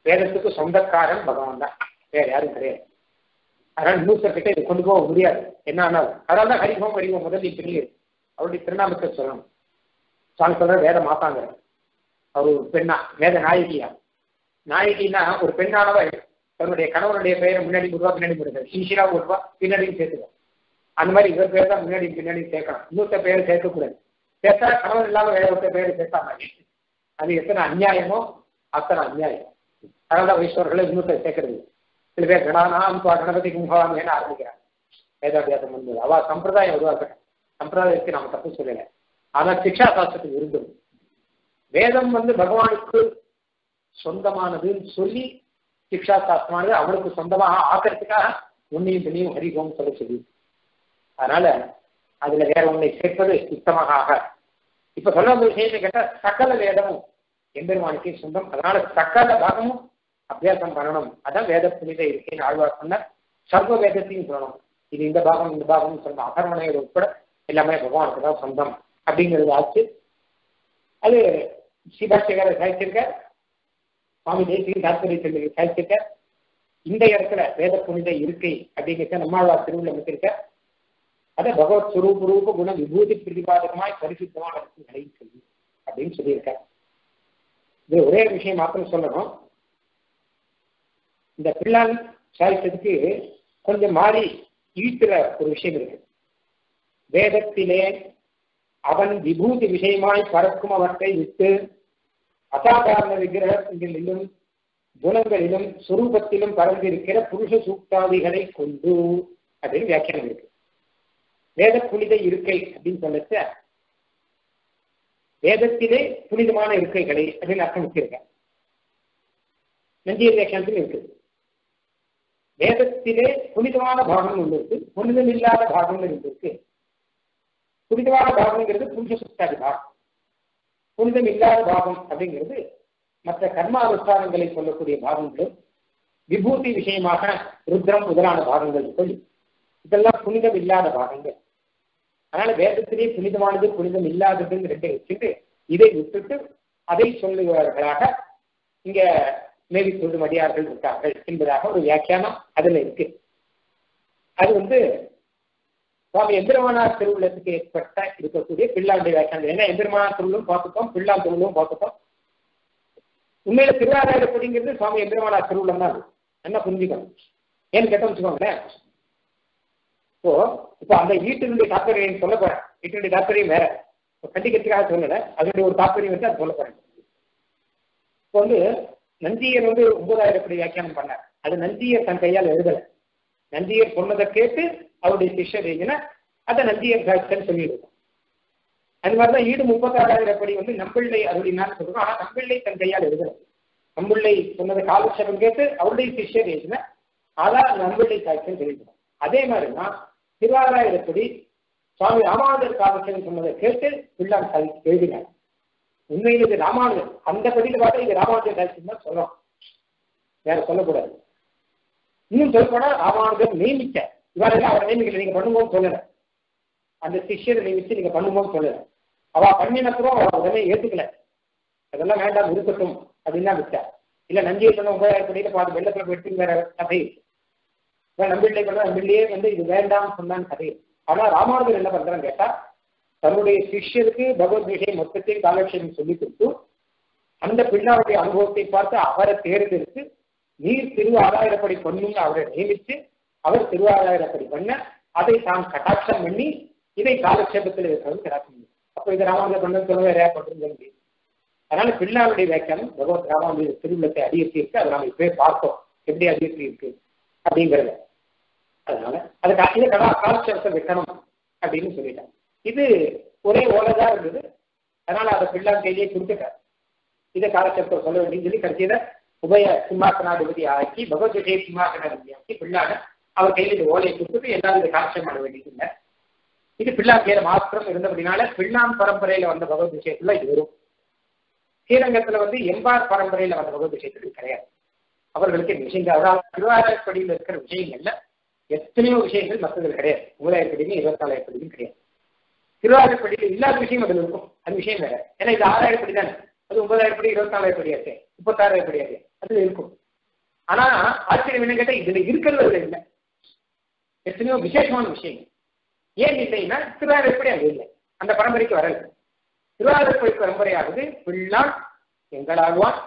வேதத்துக்கு சொந்தக்காரன் பகவான் தான். வேற யாரும் கிடையாது. அதனால இன்னொருத்தர் கிட்ட இது கொண்டு போக முடியாது. என்ன ஆனாலும். அதனால தான் ஹரிஹோம் ஹரிஹோம் முதல் இப்படி அவருடைய திருநாமத்தை சொல்லணும். சாமி சொல்ற வேத மாசாங்க அவர் ஒரு பெண்ணா வேத நாயகியா. நாயகினா ஒரு பெண்ணானவள் தன்னுடைய கணவனுடைய பெயரை முன்னாடி விடுவா பின்னாடி விடுறது ஈஷிரா விடுவா பின்னாடியும் சேர்த்துவோம் அந்த மாதிரி இவர் பேர் தான் முன்னாடி பின்னாடி சேர்க்கணும். இன்னொருத்த பெயரை சேர்க்கக்கூடாது. சேர்த்தா கணவன் இல்லாம வேற ஒருத்த பெயரை சேர்த்தா அது எத்தனை அநியாயமோ அத்தனை அநியாயம். அதனால வைஸ்வர்களை வைஷ்ணவர்களை இன்னொருத்த சேர்க்கறது. சில பேர் கணானாம் கணபதி கும்பகாமேன்னு ஏன்னு ஆரம்பிக்கிறாங்க. வேதாபியாசம் வந்து அவ சம்பிரதாயம் உருவாக்கணும் சம்பிரதாயத்தை நாம தப்பு சொல்லலை. ஆனா சிக்ஷா சாஸ்திரத்துக்கு விரும்பும் வேதம் வந்து பகவானுக்கு சொந்தமானதுன்னு சொல்லி சிக்ஷா சாஸ்திரமானது அவனுக்கு சொந்தமாக ஆக்கிறதுக்காக உன்னையும் பெண்ணையும் ஹரிகோம் சொல்ல சொல்லி அதனால அதுல வேற ஒன்றை சேர்ப்பது சுத்தமாக ஆக இப்ப சொல்ல ஒரு விஷயத்தை கேட்டா சகல வேதமும் எம்பெருமானுக்கே சொந்தம். அதனால சகல பாகமும் அபியாசம் பண்ணணும். அதான் வேத புனித இருக்கேன் ஆழ்வார் சொன்ன சர்வ வேதத்தையும் சொல்லணும். இது இந்த பாகம் இந்த பாகம் சொன்ன அகர்மனையோடு உட்பட எல்லாமே பகவானுக்கு தான் சொந்தம். அப்படிங்கிறது ஆச்சு அது சிவாசேகர சாய்ச்சிருக்கார் சுவாமி தேசிய தாத்பரிய சாய்ச்சிருக்கார் இந்த இடத்துல வேத புனித இருக்கை அப்படிங்கிறத நம்மாழ்வார் திருவிழா அமைச்சிருக்கார். அதை பகவத் சுரூப ரூப குண விபூதி பிரதிபாதகமாய் பரிசுத்தமான நிலை சொல்லி அப்படின்னு சொல்லியிருக்கார். இது ஒரே விஷயம் மாத்திரம் சொல்லணும். இந்த பிள்ளான் சாய்ச்சதுக்கு கொஞ்சம் மாறி ஈர்க்கிற ஒரு விஷயம் இருக்கு. வேதத்திலே அவன் விபூதி விஷயமாய் பறக்கும் அவற்றை விட்டு அசாதாரண விக்கிரகங்களிலும் குணங்களிலும் சுரூபத்திலும் பறந்திருக்கிற புருஷ சூக்தாதிகளை கொண்டு அப்படின்னு வியாக்கியானம் இருக்கு. வேத புனித இருக்கை அப்படின்னு சொல்லச்ச வேதத்திலே புனிதமான இருக்கைகளை அப்படின்னு அர்த்தம் வச்சிருக்கேன் நந்திய வியாக்கியானத்தில் இருக்குது வேதத்திலே புனிதமான பாகம் ஒன்று இருக்கு புனிதம் இல்லாத பாகம் இருக்கு. புனிதமான பாகம்ங்கிறது புனித சுத்தாதி பாகம் புனிதம் இல்லாத பாகம் அப்படிங்கிறது மற்ற கர்மானுஷ்டானங்களை சொல்லக்கூடிய பாகங்களும் விபூதி விஷயமாக ருத்ரம் முதலான பாகங்கள் சொல்லி இதெல்லாம் புனிதம் இல்லாத பாகங்கள் அதனால வேதத்திலேயே புனிதமானது புனிதம் இல்லாததுன்னு ரெண்டை வச்சுட்டு இதை விட்டுட்டு அதை சொல்லுகிறவர்களாக இங்க மேவி சொல்லுமடியார்கள் இருக்கார்கள் என்பதாக ஒரு வியாக்கியானம் அதுல இருக்கு. அது வந்து சுவாமி எந்திரமானார் திருவிழத்துக்கு ஏற்பட்ட இருக்கக்கூடிய பிள்ளாண்டு வியாக்கியானம் ஏன்னா எந்திரமானார் திருவிழும் பார்த்துட்டோம் பிள்ளாள் திருவிழும் பார்த்துட்டோம். உண்மையில திருவாராயப்படிங்கிறது சுவாமி எந்திரமானார் திருவிழம் தான். என்ன புரிஞ்சுக்கணும்? ஏன்னு கேட்ட வச்சுக்கோங்களேன். இப்போ இப்போ அந்த வீட்டினுடைய தாற்பயம் சொல்ல போறேன். வீட்டினுடைய தாற்பயம் வேற. கண்டிக்கிறதுக்காக சொல்லல. அதனுடைய ஒரு தாற்பயம் வந்து அது சொல்ல போறேன். இப்போ வந்து நந்தியர் வந்து ஒன்பதாயிரம் படி வியாக்கியானம் பண்ணார். அது நந்தியர் தன் கையால் எழுதலை. நந்தியர் சொன்னதை கேட்டு அவருடைய சிஷ்யர் எழுதின அதை நந்தியர் சாட்சன் சொல்லிடுவோம் அது மாதிரிதான் ஈடு முப்பத்தாறாயிரம் படி வந்து நம்பிள்ளை அருளினான்னு சொல்றோம். ஆனா நம்பிள்ளை தன் கையால் எழுதுறது நம்பிள்ளை சொன்னதை காலட்சேபம் கேட்டு அவருடைய சிஷ்யர் எழுதின அதான் நம்பிள்ளை சாட்சன் சொல்லிடுவோம் அதே மாதிரிதான் திருவாராயிரப்படி சுவாமி ராமானுஜர் காலட்சேபம் சொன்னதை கேட்டு பிள்ளான் எழுதினார். உண்மையில் இது ராமானுஜர். அந்த படியில் பார்த்தா இது ராமானுஜர் காய்ச்சல் தான் சொல்லணும் வேற சொல்லக்கூடாது. இன்னும் சொல்லப்போனா ராமானுஜர் நியமிக்க இவரெல்லாம் அவரை நியமிக்கல. நீங்க பண்ணும்போது சொல்லல. அந்த சிஷியரை நியமிச்சு நீங்க பண்ணும்போது சொல்லல. அவ பண்ணினப்புறம் அவ உடனே ஏத்துக்கல. அதெல்லாம் வேண்டாம் இருக்கட்டும் அப்படின்னு விட்டா. இல்ல நஞ்சியை சொன்ன உபயோக படியில பார்த்து வெள்ளத்துல வெட்டி வேற கதை. நம்பிள்ளை பண்ண நம்பிள்ளையே வந்து இது வேண்டாம் சொன்னான்னு கதை. ஆனா ராமானுஜர் என்ன பண்றான்னு கேட்டா தன்னுடைய சிஷ்யருக்கு பகவத் மொத்தத்தை மொத்தத்தையும் காலட்சேபம் சொல்லி கொடுத்து அந்த பிள்ளாருடைய அனுபவத்தை பார்த்து அவரை தேர்ந்தெடுத்து நீர் திரு ஆறாயிரப்படி பண்ணுங்க அவரை நியமித்து அவர் திருவாராயிரப்படி பண்ண அதை தான் கட்டாட்சம் பண்ணி இதை காலட்சேபத்தில் இருக்கிறது கட்டாட்சம் பண்ணி. அப்போ இதை ராமானுஜர் பண்ண சொல்ல வேற பண்ணுறது முடியும் அதனால பிள்ளாருடைய வியாக்கியானம் பகவத் ராமானுஜர் திருவிழத்தை அதிகரித்து இருக்கு அதை நாம இப்பவே பார்த்தோம். எப்படி அதிகரித்து இருக்கு அப்படிங்கிறத. அதனால அதுக்கு இதை கடா காலட்சேபத்தை வைக்கணும் அப்படின்னு சொல்லிட்டாங்க இது ஒரே ஓலைதா இருந்தது. அதனால அதை பிள்ளார் கையிலேயே கொடுத்துட்டார். இதை காலச்சக்கரம் சொல்ல வேண்டியது சொல்லி கடைசியில உபய சிம்மாசனாதிபதி ஆக்கி பகவத்கீதை சிம்மாசனாதிபதி ஆக்கி பிள்ளாட அவர் கையில் இந்த ஓலையை கொடுத்துட்டு எல்லாரும் இதை காட்சியம் பண்ண வேண்டியதில்லை. இது பிள்ளார் மாத்திரம் இருந்தபடினால பிள்ளாம் பரம்பரையில வந்த பகவத் விஷயத்துல இது வரும். ஸ்ரீரங்கத்துல வந்து எம்பார் பரம்பரையில வந்த பகவத் விஷயத்துல கிடையாது. அவர்களுக்கு விஷயங்கள் அதாவது திருவாரூர்படியில் இருக்கிற விஷயங்கள்ல எத்தனையோ விஷயங்கள் மற்றதில் கிடையாது. மூலாயிரப்படியும் இருபத்தாலாயிரப்படியும் கிடையாது. திருவாரூர்படியில் இல்லாத விஷயம் அதில் இருக்கும். அது விஷயம் வேற. ஏன்னா இது ஆறாயிரப்படி தானே. அது ஒன்பதாயிரப்படி இருபத்தாலாயிரப்படி ஆச்சு முப்பத்தாறாயிரப்படி ஆச்சு அதுல இருக்கும். ஆனா ஆச்சரியம் என்ன கேட்டா இதுல இருக்கிறது இல்லை. எத்தனையோ விசேஷமான விஷயம் ஏன் இல்லைன்னா திருவாரூர்படி அது இல்லை. அந்த பரம்பரைக்கு வரல. திருவாரூர்படி பரம்பரையாவது பிள்ளான் எங்களாழ்வான்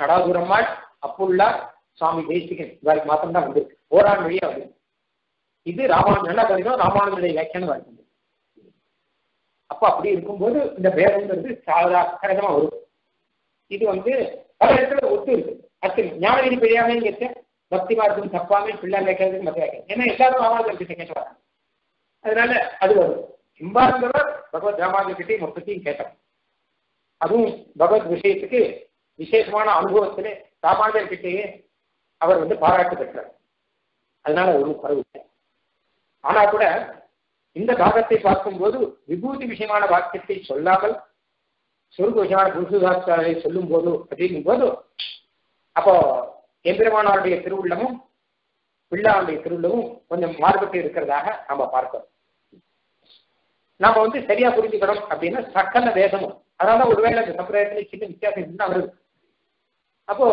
நடாதுரம்மாள் அப்புள்ளார் சுவாமி தேசிகன் இவருக்கு மாத்திரம் தான் வந்திருக்கு. ஓரான் வழியா வந்து இது ராமானு நல்லா படிக்கும் ராமானுடைய வியாக்கியானம் வருது அப்ப அப்படி இருக்கும்போது இந்த பேதங்கிறது சாதாரணமா வரும். இது வந்து பல இடத்துல ஒத்து இருக்கு. அச்சு ஞானகிரி பெரியாமே கேட்டேன் பக்தி மார்க்கம் தப்பாமே பிள்ளைங்க கேட்கறதுக்கு மத்திய ஏன்னா எல்லாரும் ராமானுஜர் கிட்ட கேட்டு அதனால அது வரும் சிம்பாந்தவர் பகவத் ராமானுஜர் கிட்டே மொத்தத்தையும் கேட்டார் அதுவும் பகவத் விஷயத்துக்கு விசேஷமான அனுபவத்திலே ராமானுஜர்கிட்டேயே அவர் வந்து பாராட்டு பெற்றார். அதனால ஒன்றும் குறவில்லை ஆனா கூட இந்த பாகத்தை பார்க்கும்போது விபூதி விஷயமான வாக்கியத்தை சொல்லாமல் சொர்க்க விஷயமான புருஷதாச்சாரை சொல்லும் போது அப்படிங்கும் போது அப்போ எம்பெருமானாருடைய திருவுள்ளமும் பிள்ளாருடைய திருவுள்ளமும் கொஞ்சம் மாறுபட்டு இருக்கிறதாக நம்ம பார்க்கிறோம் நாம வந்து சரியா புரிஞ்சுக்கணும் அப்படின்னா சக்கன வேதமும். அதனால ஒருவேளை இந்த சம்பிரதாயத்துல சின்ன வித்தியாசம் இருந்தா வருது? அப்போ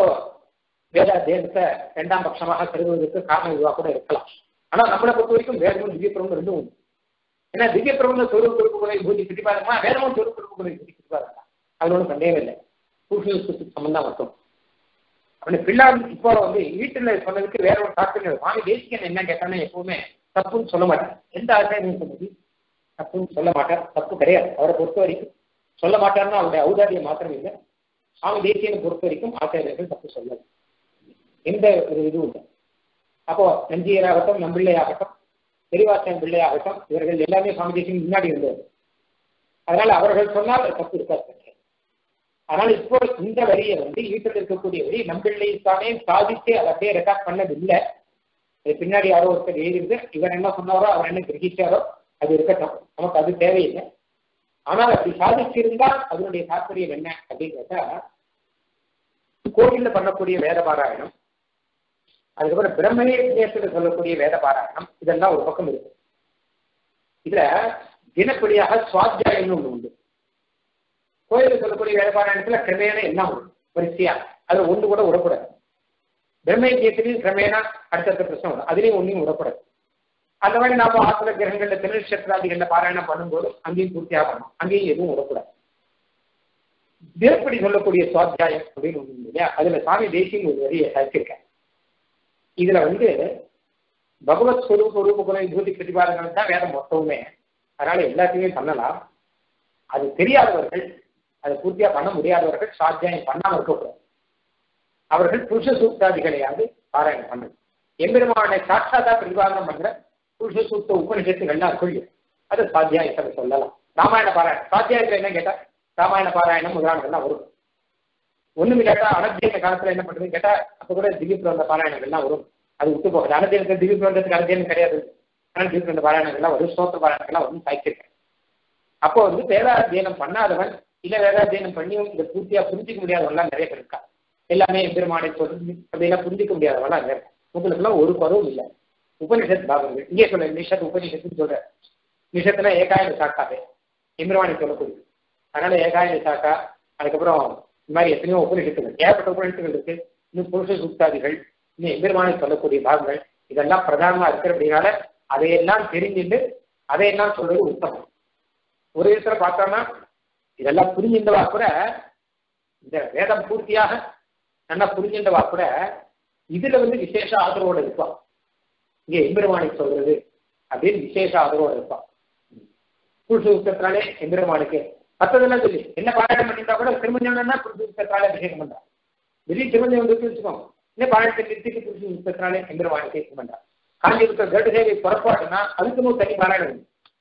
வேத தேசத்தை இரண்டாம் பட்சமாக கருதுவதற்கு காரணம் இதுவாக கூட இருக்கலாம். ஆனா நம்மளை பொறுத்த வரைக்கும் வேதமும் திவ்ய பிரபந்தம் ரெண்டும் உண்டு. ஏன்னா திவ்ய பிரபந்த சொரூப குறிப்புகளை பூஜை சுற்றி பாருமா வேதமும் சொரூப குறிப்புகளை பூஜை சுற்றி பாருங்க அதுல ஒன்றும் சந்தேகம் இல்லை. புருஷனுக்கு சம்பந்தம் மட்டும். அப்படி பிள்ளார் இப்போ வந்து வீட்டுல சொன்னதுக்கு வேற ஒரு தாக்கம் சுவாமி தேசிகன் என்ன கேட்டானே எப்பவுமே தப்புன்னு சொல்ல மாட்டேன் எந்த ஆச்சாரியம் சொன்னது தப்புன்னு சொல்ல மாட்டார். தப்பு கிடையாது. அவரை பொறுத்த வரைக்கும் சொல்ல மாட்டார்னா அவருடைய ஔதாரியம் மாத்திரம் இல்லை. சுவாமி தேசியனை பொறுத்த வரைக்கும் ஆச்சாரியர்கள் தப்பு சொல்லல. எந்த ஒரு இதுவும் இல்லை. அப்போ நஞ்சியராகட்டும் நம்பிள்ளையாகட்டும் பெரிவாசன் பிள்ளையாகட்டும் இவர்கள் எல்லாமே சுவாமி தேசியம் முன்னாடி இருந்தவர் அதனால அவர்கள் சொன்னால் தப்பு இருக்காது. ஆனால் இப்போ இந்த வரியை வந்து வீட்டில் இருக்கக்கூடிய வரி நம்பிள்ளை தானே சாதித்து அதை அப்படியே ரெக்கார்ட் பண்ணதில்லை. அது பின்னாடி யாரோ ஒருத்தர் எழுதிருந்து இவர் என்ன சொன்னாரோ அவர் என்ன கிரகிச்சாரோ அது இருக்கட்டும். நமக்கு அது தேவையில்லை. ஆனால் அப்படி சாதிச்சிருந்தால் அதனுடைய தாற்பயம் என்ன அப்படின்னு கேட்டா கோவிலில் பண்ணக்கூடிய வேத பாராயணம் அதுக்கப்புறம் பிரம்மணே தேசத்தில் சொல்லக்கூடிய வேத பாராயணம் இதெல்லாம் ஒரு பக்கம் இருக்கு. இதுல தினப்படியாக சுவாத்தியாயம்னு ஒன்று உண்டு. கோயிலில் சொல்லக்கூடிய வேத பாராயணத்துல கிரமேண என்ன வரும் வரிசையா அதுல ஒண்ணு கூட விடக்கூடாது. பிரம்மயத்தியத்திலையும் கிரமேணா அடுத்தடுத்த பிரச்சனை வரும். அதுலயும் ஒன்றையும் விடக்கூடாது. அந்த மாதிரி நாம ஆசிர கிரகங்கள்ல திருநட்சத்திராதிகள்ல பாராயணம் பண்ணும்போது அங்கேயும் பூர்த்தியாக பண்ணணும். அங்கேயும் எதுவும் விடக்கூடாது. திருப்படி சொல்லக்கூடிய சுவாத்தியாயம் அப்படின்னு ஒண்ணு இல்லையா? அதுல சாமி தேசியம் ஒரு வரியை சேர்த்திருக்கேன் இதுல வந்து பகவத் ஸ்வரூப ரூப குண விபூதி பிரதிபாதங்கள் தான் வேதம் மொத்தமுமே. அதனால எல்லாத்தையுமே பண்ணலாம். அது தெரியாதவர்கள் அதை பூர்த்தியா பண்ண முடியாதவர்கள் சாத்தியாயம் பண்ணாம இருக்கக்கூடாது. அவர்கள் புருஷ சூக்தாதிகளையாவது பாராயணம் பண்ணணும் எம்பெருமானை சாட்சாத்தா பிரதிபாதனம் பண்ற புருஷ சூக்த உபனிஷத்துகள்லாம் சொல்லி அது சாத்தியாயத்தை சொல்லலாம். ராமாயண பாராயணம். சாத்தியாயத்துல என்ன கேட்டா ராமாயண பாராயணம் முதலானதெல்லாம் வரும். ஒண்ணும் கேட்டா அனத்தியன காலத்துல என்ன பண்றது? கேட்டா அப்ப கூட திவ்ய பிரபந்த பாராயணங்கள்லாம் வரும். அது விட்டு போகுது. அனத்தியனத்தை திவ்ய பிரபந்தத்துக்கு அனத்தியனம் கிடையாது. ஆனால் திவ்ய பிரபந்த பாராயணங்கள்லாம் வரும். ஸ்தோத்திர பாராயணங்கள்லாம் வரும். சாய்ச்சிருக்கேன் அப்போ வந்து வேதாத்தியனம் பண்ணாதவன் இல்ல வேதாத்தியனம் பண்ணியும் இதை பூர்த்தியா புரிஞ்சிக்க முடியாதவன்லாம் நிறைய பேர் இருக்கா எல்லாமே பெருமானை சொல்லி அப்படியெல்லாம் புரிஞ்சிக்க முடியாதவன்லாம் நிறைய உங்களுக்குலாம் ஒரு குறவும் இல்லை. உபனிஷத் பாகங்கள் இங்கே சொல்ல நிஷத் உபனிஷத்துன்னு சொல்ற நிஷத்துல ஏகாயன சாக்காவே. எம்பெருமானை சொல்லக்கூடிய. அதனால ஏகாயன சாக்கா அதுக்கப்புறம் இந்த மாதிரி எத்தனையோ உபனிஷத்துகள் ஏகப்பட்ட உபனிஷத்துகள் இருக்கு. இன்னும் புருஷ சுத்தாதிகள் இன்னும் எம்பெருமானை சொல்லக்கூடிய பாகங்கள் இதெல்லாம் பிரதானமா இருக்கிறபடினால அதையெல்லாம் தெரிஞ்சுட்டு அதையெல்லாம் சொல்றது உத்தமம். ஒரு விதத்துல பார்த்தோம்னா இதெல்லாம் புரிஞ்சின்றவா கூட இந்த வேதம் பூர்த்தியாக நல்லா புரிஞ்சின்றவா கூட இதுல வந்து விசேஷ ஆதரவோட இருப்பான் இங்க எம்பெருமானை சொல்றது அப்படின்னு விசேஷ ஆதரவோட இருப்பான் புருஷ உத்தத்தினாலே எம்பெருமானுக்கு மற்றதெல்லாம் சொல்லி. என்ன பாராயணம் பண்ணிட்டா கூட திருமஞ்சவனா புருஷ உத்தத்தினாலே அபிஷேகம் பண்றான் வெளியே திருமஞ்சம் வந்து வச்சுக்கோங்க இன்னும் பாராயணத்தை நிறுத்திட்டு புருஷ உத்தத்தினாலே எம்பெருமானுக்கு அபிஷேகம் பண்றான் காஞ்சிபுரத்தில் கருடு சேவை புறப்பாடுனா அதுக்குன்னு தனி பாராயணம்.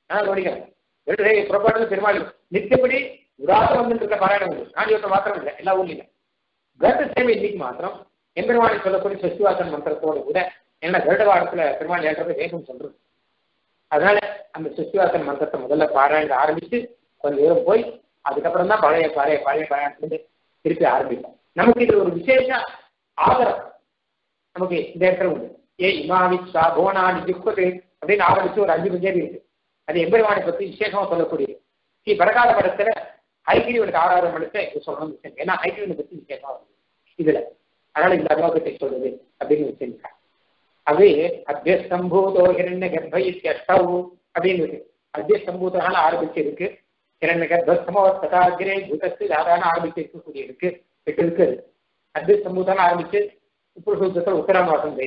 நான் கவனிக்கிறேன் கருடு சேவை புறப்பாடு பெருமாள் நித்தபடி உதாரணம் வந்து இருக்க பாராயணம் உண்டு. காஞ்சிபுரத்தில் மாத்திரம் இல்லை எல்லா ஊர்லையும். கருட சேவை இன்னைக்கு மாத்திரம் எம்பெருமானை சொல்லக்கூடிய சசிவாசன் மந்திரத்தோடு கூட என்ன கருடவாடத்துல பெருமாள் ஏற்றதை வேகம் சொல்றது. அதனால அந்த சசிவாசன் மந்திரத்தை முதல்ல பாராயணம் ஆரம்பிச்சு கொஞ்சம் தூரம் போய் அதுக்கப்புறம் தான் பழைய பழைய பழைய பாராயணத்துல திருப்பி ஆரம்பிப்போம். நமக்கு இது ஒரு விசேஷ ஆதரம் நமக்கு இந்த இடத்துல உண்டு. ஏ இமாவிச்சா போனாடி ஜிப்பது அப்படின்னு ஆரம்பிச்சு ஒரு அஞ்சு பேர் இருக்கு. அது எம்பெருமானை பத்தி விசேஷமா சொல்லக்கூடியது. ஸ்ரீ பரகால படத்துல ஹைகிரிவனுக்கு ஆறாயிரம் எடுத்து சொல்லணும் விஷயம். ஏன்னா ஹைகிரிவனை பத்தி விஷயமா வருது இதுல அதனால இந்த அலோகத்தை சொல்றது அப்படின்னு வச்சிருக்காங்க. அது சம்பூதோ ஹிரண்ய கர்ப்ப இத்தியஷ்டவு அப்படின்னு அத்திய அத்தியஸ்தம்பூதனால ஆரம்பிச்சு இருக்கு. ஹிரண்ய கர்ப்பமோ ததாகிரே பூதத்து யாரான ஆரம்பிச்சு இருக்கக்கூடிய இருக்கு எட்டு இருக்கு சம்பூதான ஆரம்பிச்சு உப்புசூத்திரத்தில் உத்தராமாசம்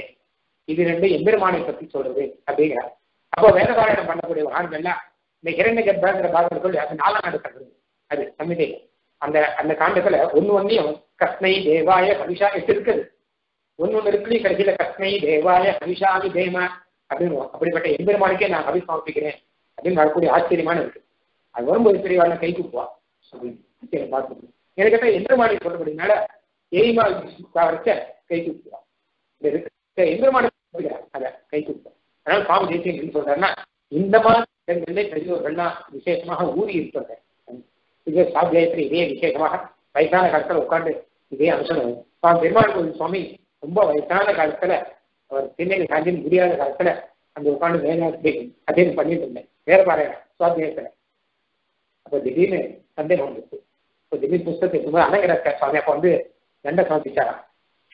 இது ரெண்டு எம்பெருமானை பத்தி சொல்றது அப்படிங்கிறார். அப்போ வேதபாராயணம் பண்ணக்கூடிய ஆண்கள்லாம் இந்த ஹிரண்ய கர்ப்பங்கிற பாகத்தில் சொல்லி அது நாலாம் நடக்கிறது அது சமிதை அந்த அந்த காண்டத்துல ஒன்னு ஒன்னையும் கஸ்மை தேவாய கவிஷா எட்டு இருக்குது. ஒன்னு ஒன்று இருக்கு கடைசியில கஸ்மை தேவாய கவிஷாமி தேம அப்படின்னு அப்படிப்பட்ட எம்பெருமானுக்கே நான் கவி சமர்ப்பிக்கிறேன் அப்படின்னு வரக்கூடிய ஆச்சரியமான இருக்கு. அது வரும்போது பெரியவாள் கை கூப்புவா அப்படின்னு பார்த்து எனக்கு கேட்டால் எம்பெருமானை சொல்றபடினால எய்மா வச்ச கை கூப்புவா இந்த இருக்கு. எம்பெருமானை அதை கை கூப்புவா அதனால சுவாமி தேசியம் என்ன சொல்றாருன்னா இந்த மாதிரி இடங்களிலே பெரியவர்கள்லாம் விசேஷமாக ஊறி இருப்பாங்க. இதே சாத்தியத்தில் இதே விசேஷமாக வயசான காலத்தில் உட்காந்து இதே அம்சம் சுவாமி பெருமாள் கோவில் சுவாமி ரொம்ப வயசான காலத்துல அவர் சென்னையில் காஞ்சி முடியாத காலத்துல அந்த உட்காந்து வேலை அதையும் பண்ணிட்டு இருந்தேன் வேற பாருங்க சுவாத்தியத்துல அப்போ திடீர்னு சந்தேகம் வந்துச்சு. இப்போ திடீர்னு புஸ்தகத்தை சும்மா அனகர சுவாமி அப்போ வந்து தண்ட சமர்ப்பிச்சாராம்.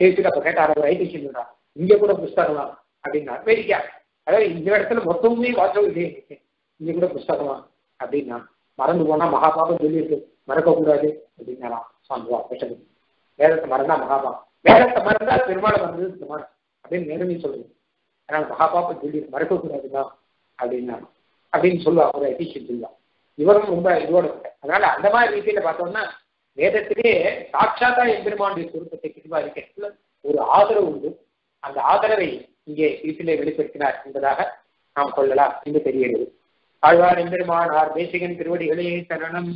சேர்த்துட்டு அப்போ கேட்டார் அவர் ஐடி சொல்லுறா இங்க கூட புஸ்தகமா அப்படின்னா வேடிக்கை அதாவது இந்த இடத்துல மொத்தமுமே வாசகம் இங்கே கூட புஸ்தகமா அப்படின்னா மறந்து போனா மகாபாபம் சொல்லியிருக்கு. மறக்கக்கூடாது அப்படின்னாலாம் சுவாமி அப்படி வேதத்தை மறந்தா மகாபாபம். வேதத்தை மறந்தா பெருமாளை மறந்தது பெருமாள் அப்படின்னு நேரமே சொல்லுது. அதனால மகாபாபம் சொல்லி மறக்கக்கூடாதுதான் அப்படின்னா அப்படின்னு சொல்லுவா ஒரு எடிஷன் சொல்லுவா இவரும் ரொம்ப இதோட அதனால அந்த மாதிரி ரீதியில பார்த்தோம்னா வேதத்திலே சாட்சாத்தா எம்பெருமானுடைய சுருக்கத்தை பிரதிபாதிக்க ஒரு ஆதரவு உண்டு. அந்த ஆதரவை இங்கே வீட்டிலே வெளிப்படுத்தினார் என்பதாக நாம் கொள்ளலாம் என்று தெரிகிறது. ஆழ்வார் எம்பெருமானார் தேசிகன் திருவடிகளே சரணம்.